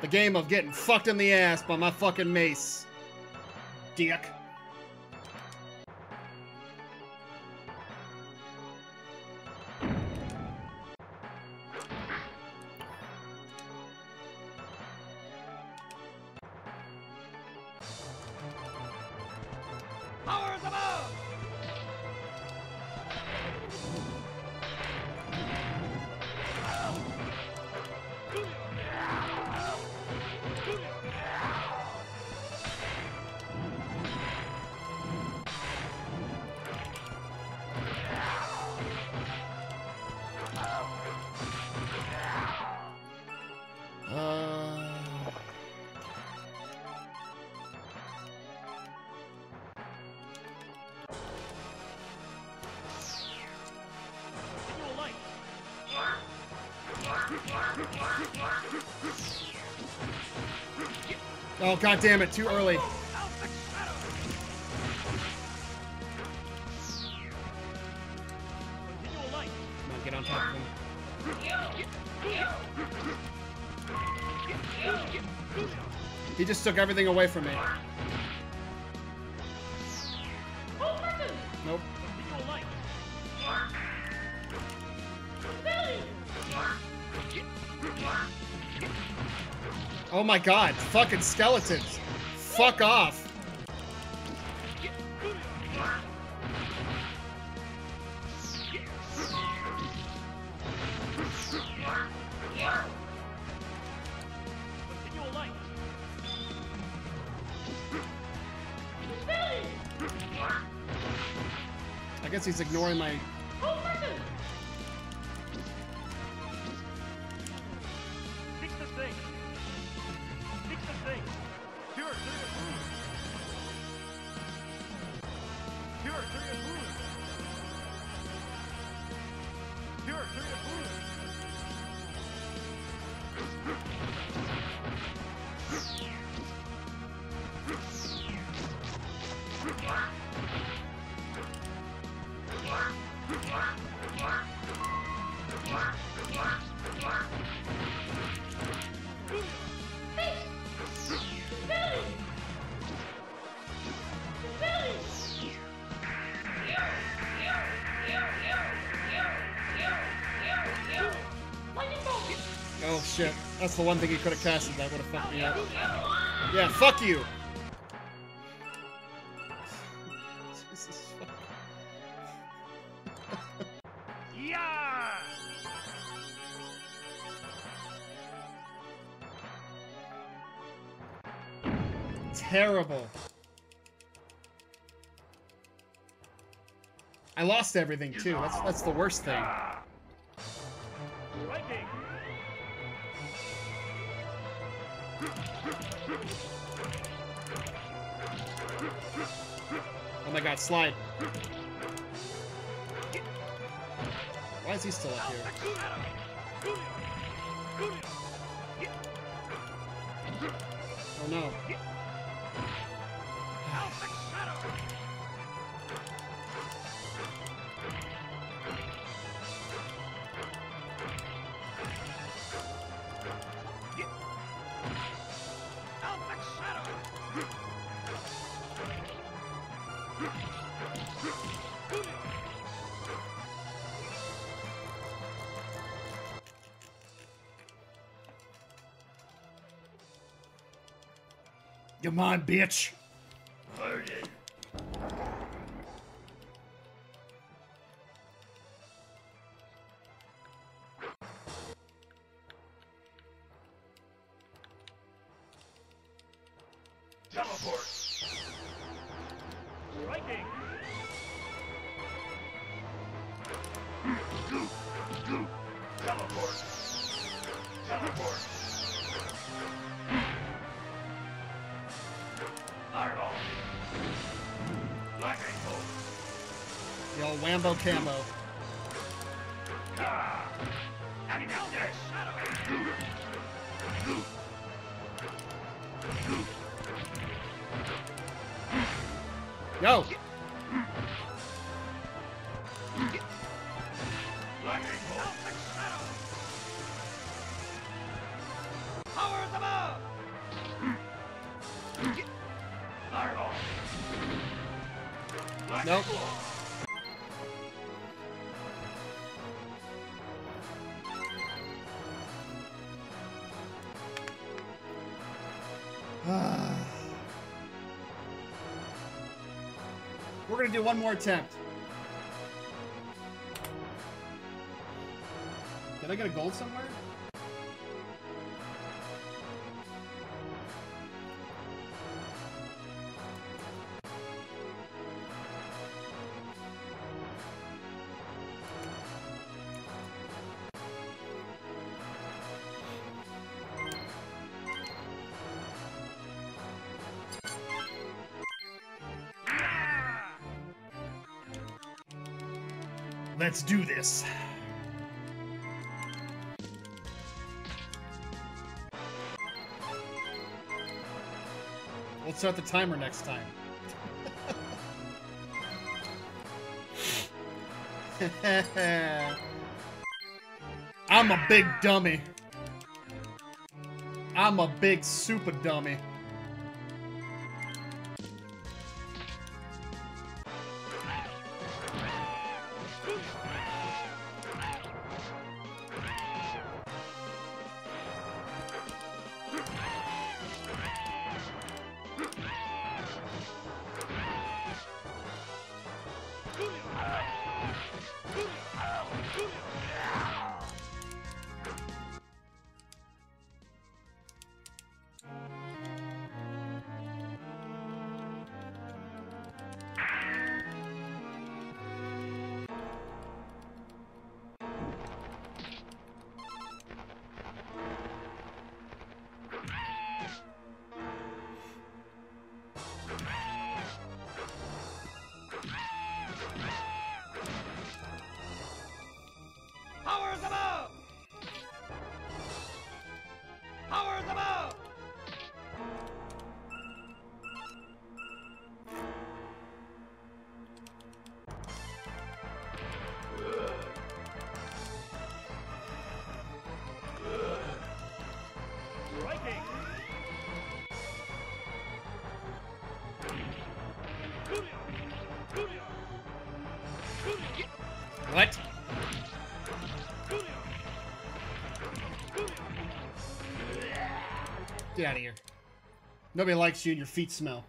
The game of getting fucked in the ass by my fucking mace. Dick. God damn it, too early. He just took everything away from me. My god, fucking skeletons. Fuck off. I guess he's ignoring my... That's the one thing he could have casted that would have fucked me up. Yeah, fuck you. Jesus fuck. Yeah! Terrible. I lost everything too. That's that's the worst thing. Slide. Why is he still up here? Oh no. Come on, bitch. Do one more attempt. Did I get a gold somewhere? Let's do this. We'll start the timer next time. [LAUGHS] I'm a big dummy. I'm a big super dummy. What? Get out of here. Nobody likes you and your feet smell.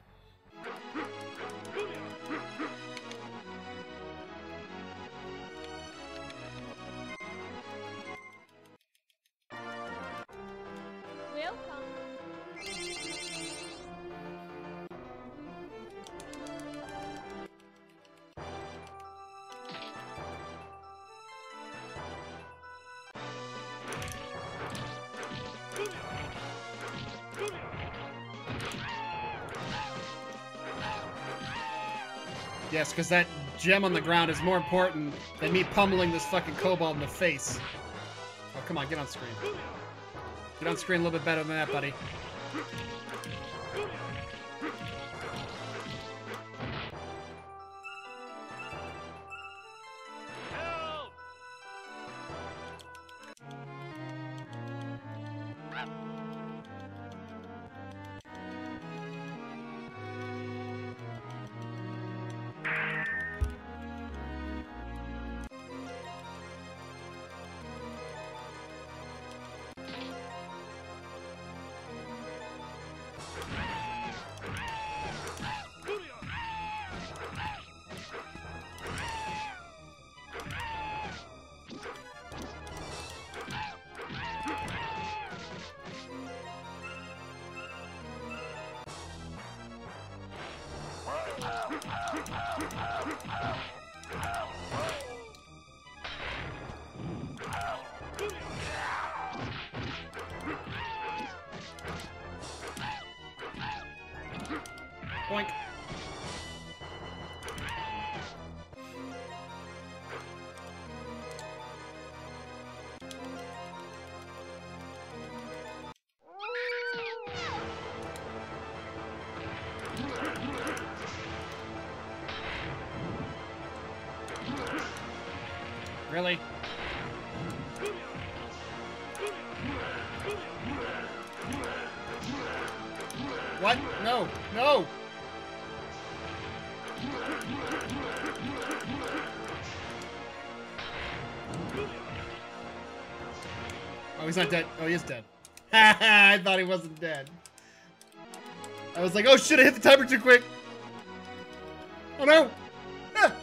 Because that gem on the ground is more important than me pummeling this fucking kobold in the face. Oh, come on, get on screen. Get on screen a little bit better than that, buddy. He is dead. [LAUGHS] I thought he wasn't dead. I was like, oh shit, I hit the timer too quick. Oh no! Ah!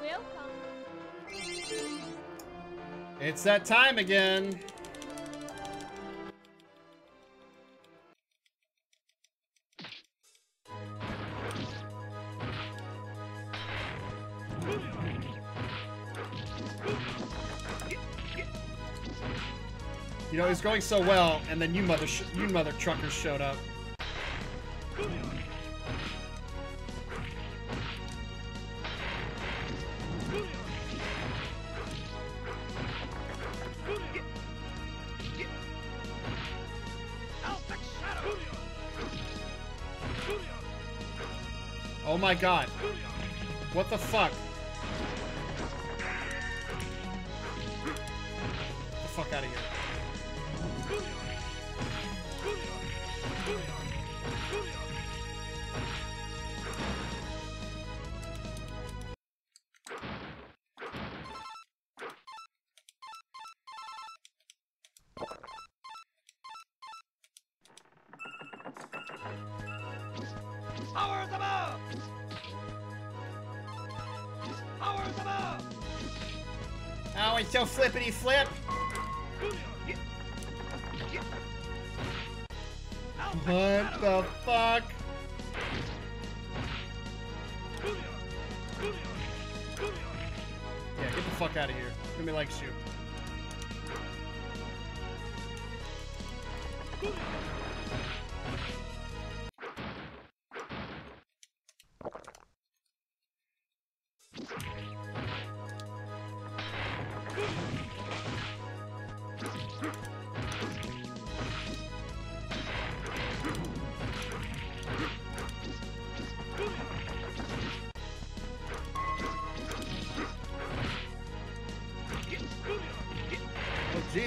Welcome. It's that time again. Was going so well, and then you mother, you mother truckers showed up. Oh my god. What the fuck?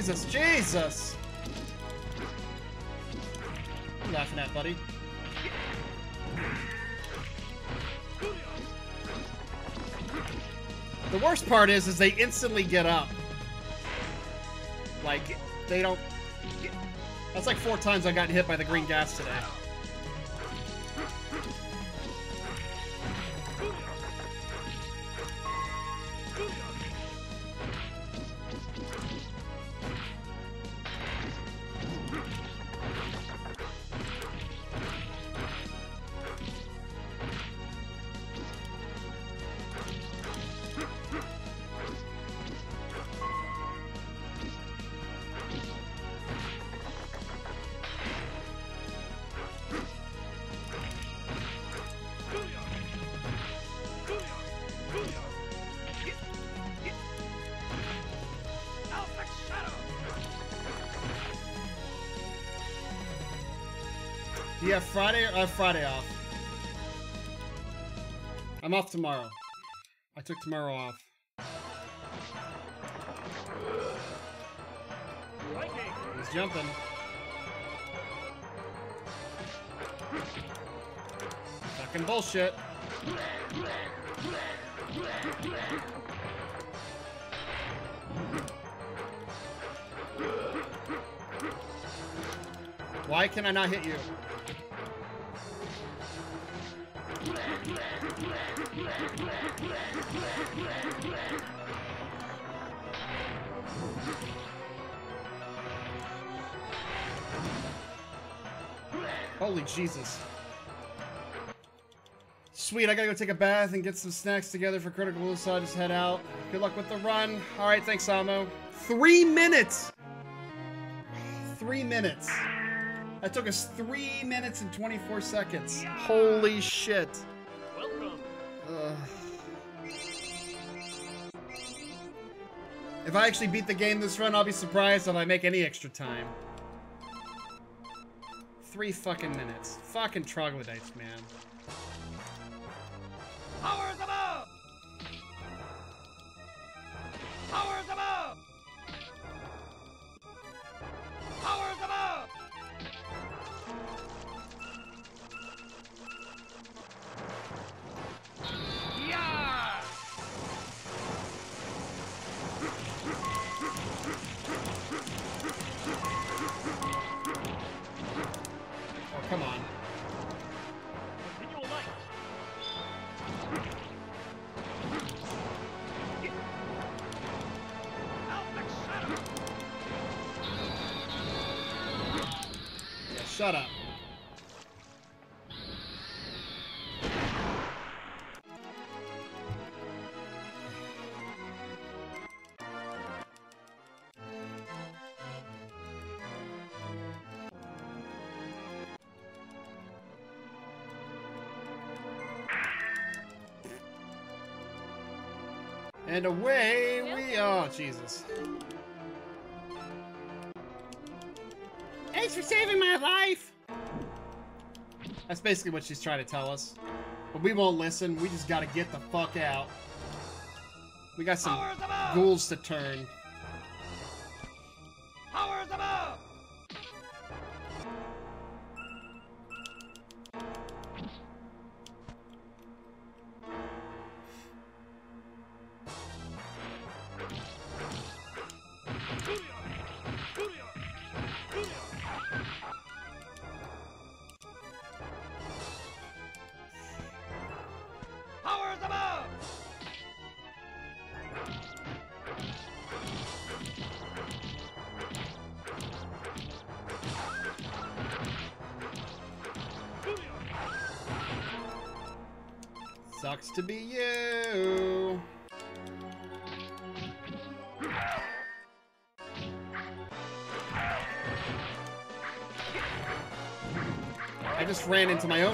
Jesus, Jesus! What you laughing at, buddy? The worst part is, is they instantly get up. Like, they don't... That's like four times I've gotten hit by the green gas today. Have Friday? I have Friday off. I'm off tomorrow. I took tomorrow off. He's jumping. Fucking bullshit. Why can I not hit you? Holy Jesus. Sweet, I gotta go take a bath and get some snacks together for Critical, so I just head out. Good luck with the run. Alright, thanks, Samo. Three minutes! Three minutes. That took us three minutes and 24 seconds. Holy shit. Welcome. If I actually beat the game this run, I'll be surprised if I make any extra time. Three fucking minutes. Fucking troglodytes, man. Powers above. Powers above. And away we oh Jesus. Thanks for saving my life. That's basically what she's trying to tell us. But we won't listen. We just gotta get the fuck out. We got some ghouls to turn.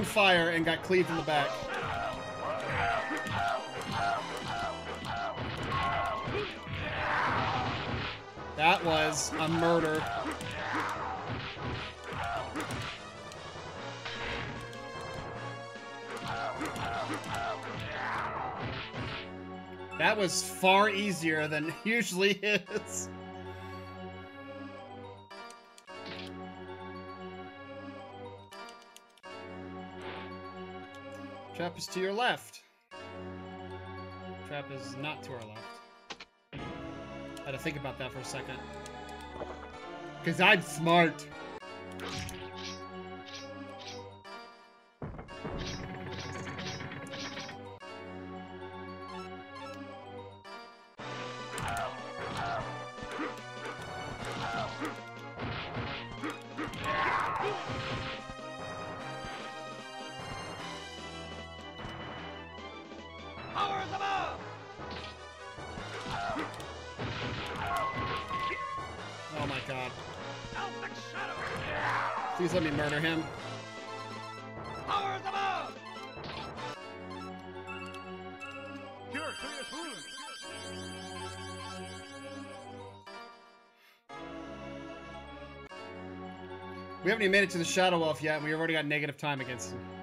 Fire and got cleaved in the back. That was a murder. That was far easier than usually [LAUGHS] is. Is to your left. Trap is not to our left. I had to think about that for a second. Because I'm smart. We haven't even made it to the Shadow Elf yet, and we already got negative time against him.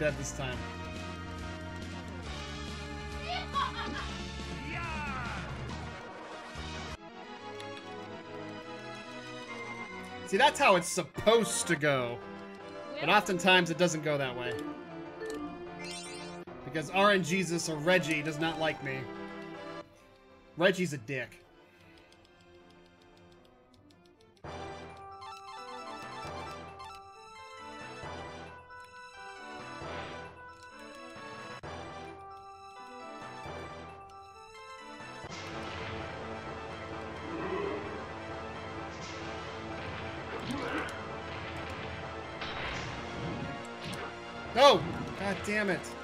Dead this time. See, that's how it's supposed to go. But oftentimes it doesn't go that way. Because RNGesus or Reggie does not like me. Reggie's a dick. Damn it.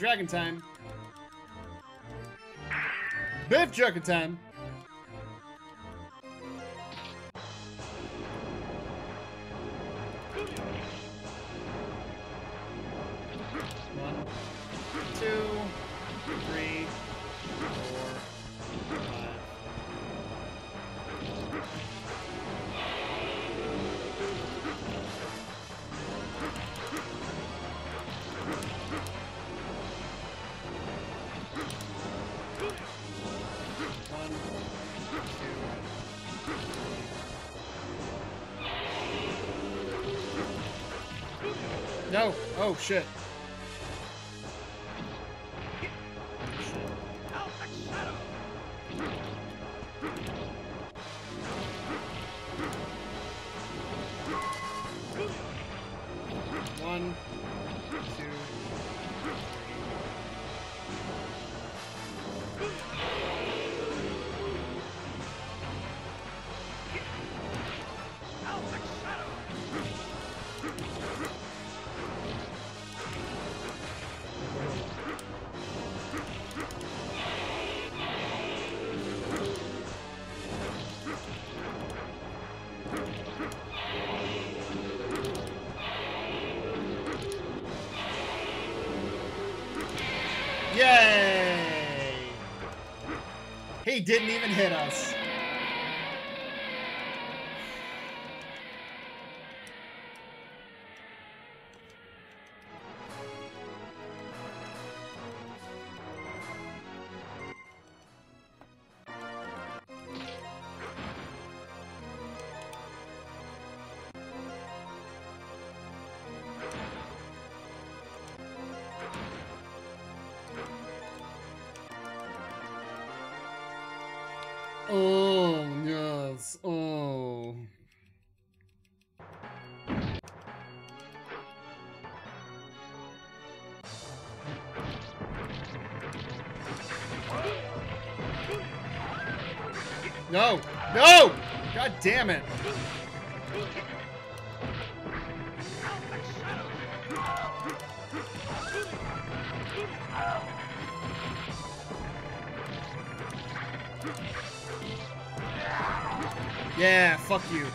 Dragon time. Biff Jerkin time. Didn't even hit us. No! No! God damn it! Yeah, fuck you.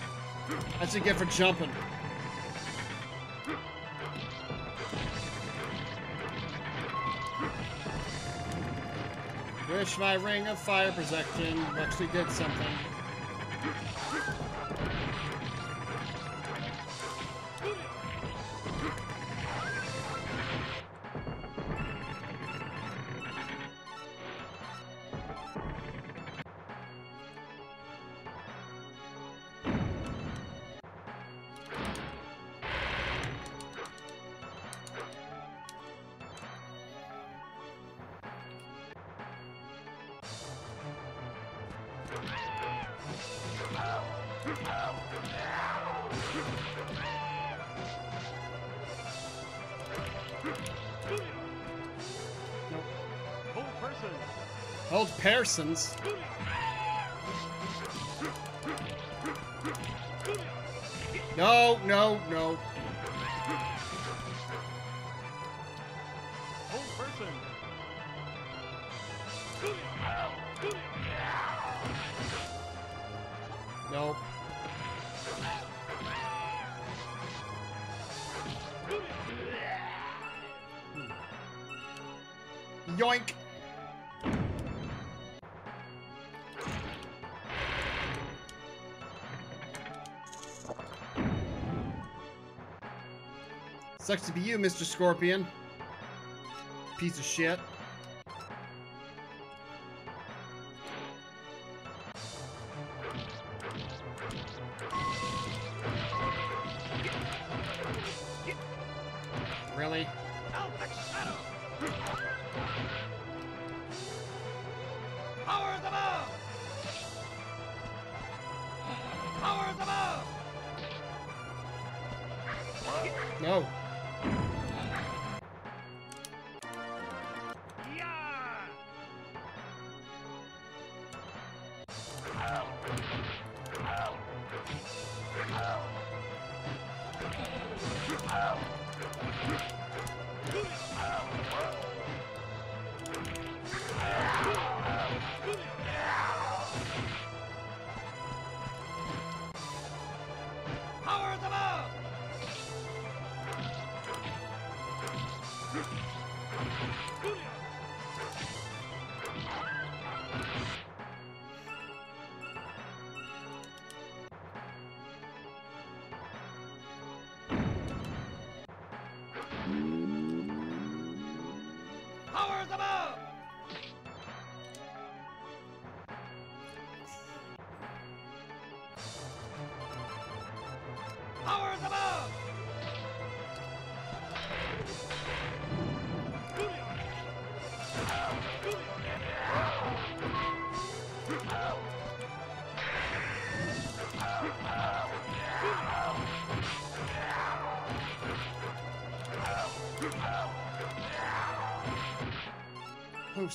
That's you get for jumping. Wish my ring of fire protection actually did something. Hold persons. No, no, no. Sucks to be you, Mr. Scorpion. Piece of shit.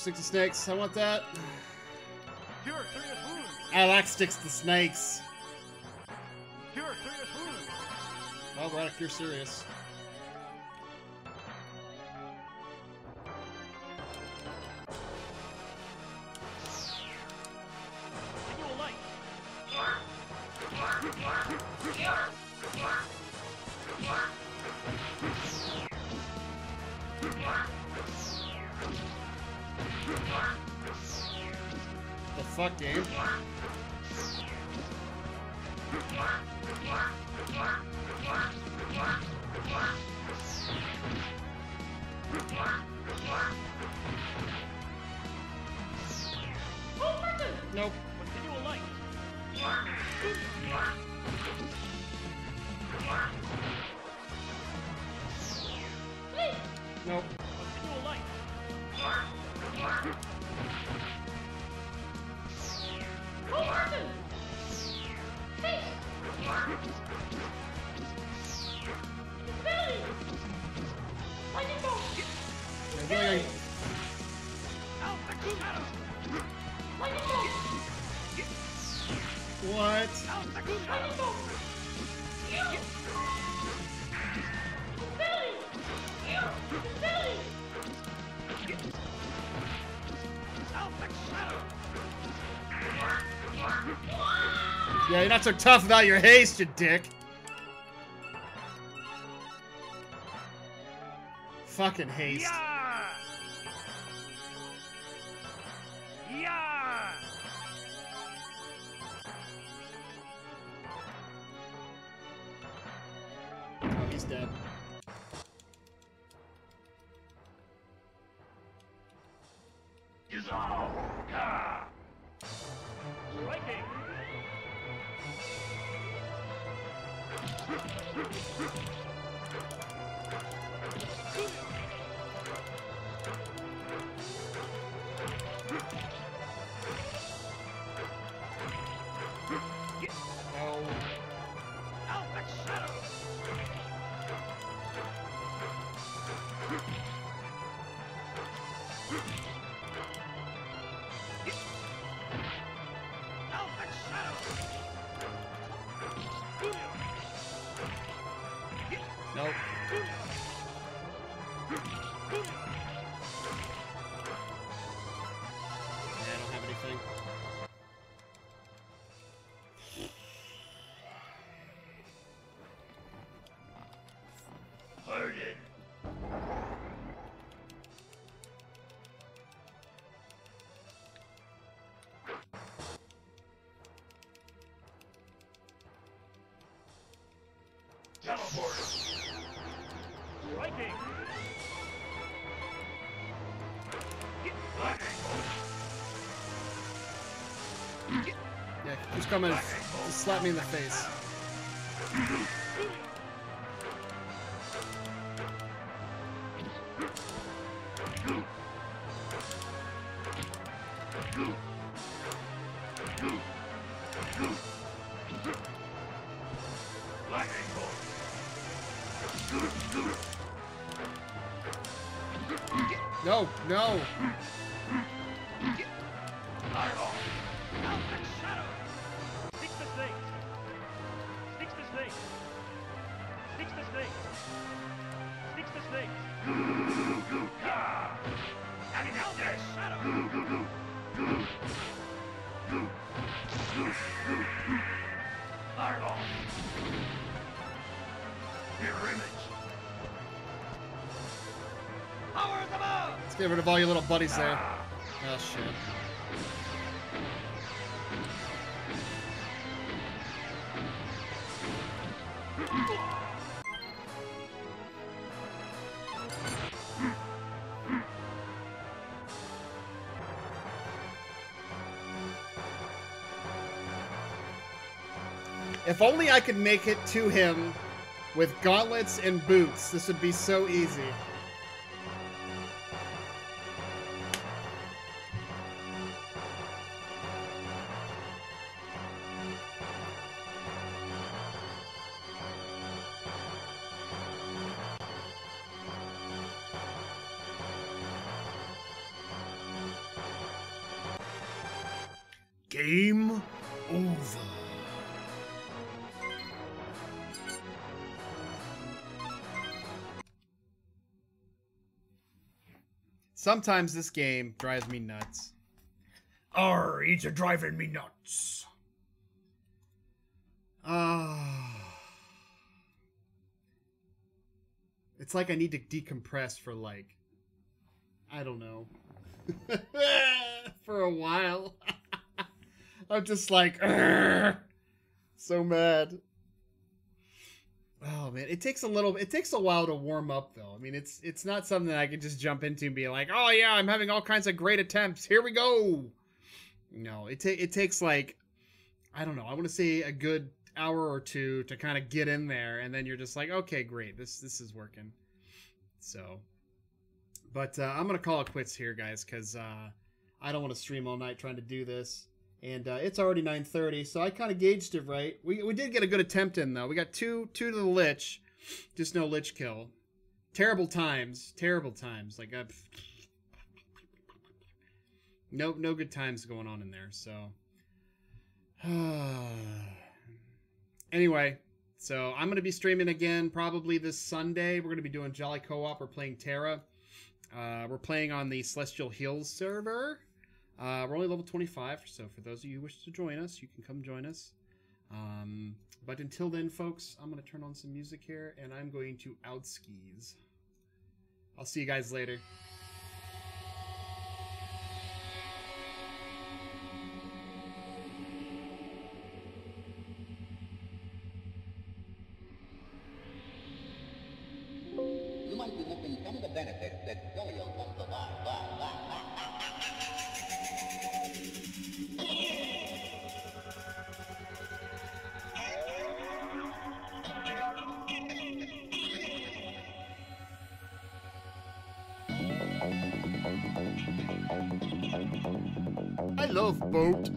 Sticks to snakes. I want that. Cure serious wounds. I like sticks to snakes. Well, if you're serious. Not so tough without your haste, you dick. Fucking haste. Yeah, just come and slap me in the face. Get rid of all your little buddies there. Oh shit. If only I could make it to him with gauntlets and boots, this would be so easy. Sometimes this game drives me nuts. Arr, it's a driving me nuts. Ah. it's like I need to decompress for like I don't know. [LAUGHS] for a while. [LAUGHS] I'm just like so mad. Oh man, it takes a little it takes a while to warm up though. I mean, it's it's not something that I can just jump into and be like, "Oh yeah, I'm having all kinds of great attempts. Here we go." No, it ta- it takes like I don't know. I want to say a good hour or two to kind of get in there and then you're just like, "Okay, great. This this is working." So, but uh, I'm to call it quits here, guys, cuz uh I don't want to stream all night trying to do this. And uh, it's already 9:30, so I kind of gauged it right. We, we did get a good attempt in though. We got two two to the lich, just no lich kill. Terrible times, terrible times. Like uh, no no good times going on in there. So [SIGHS] anyway, so I'm gonna be streaming again probably this Sunday. We're gonna be doing Jolly Co-op. We're playing TERA. Uh, we're playing on the Celestial Hills server. Uh, we're only level 25, so for those of you who wish to join us, you can come join us. Um, but until then, folks, I'm gonna turn on some music here, and I'm going to outskis. I'll see you guys later. Boat.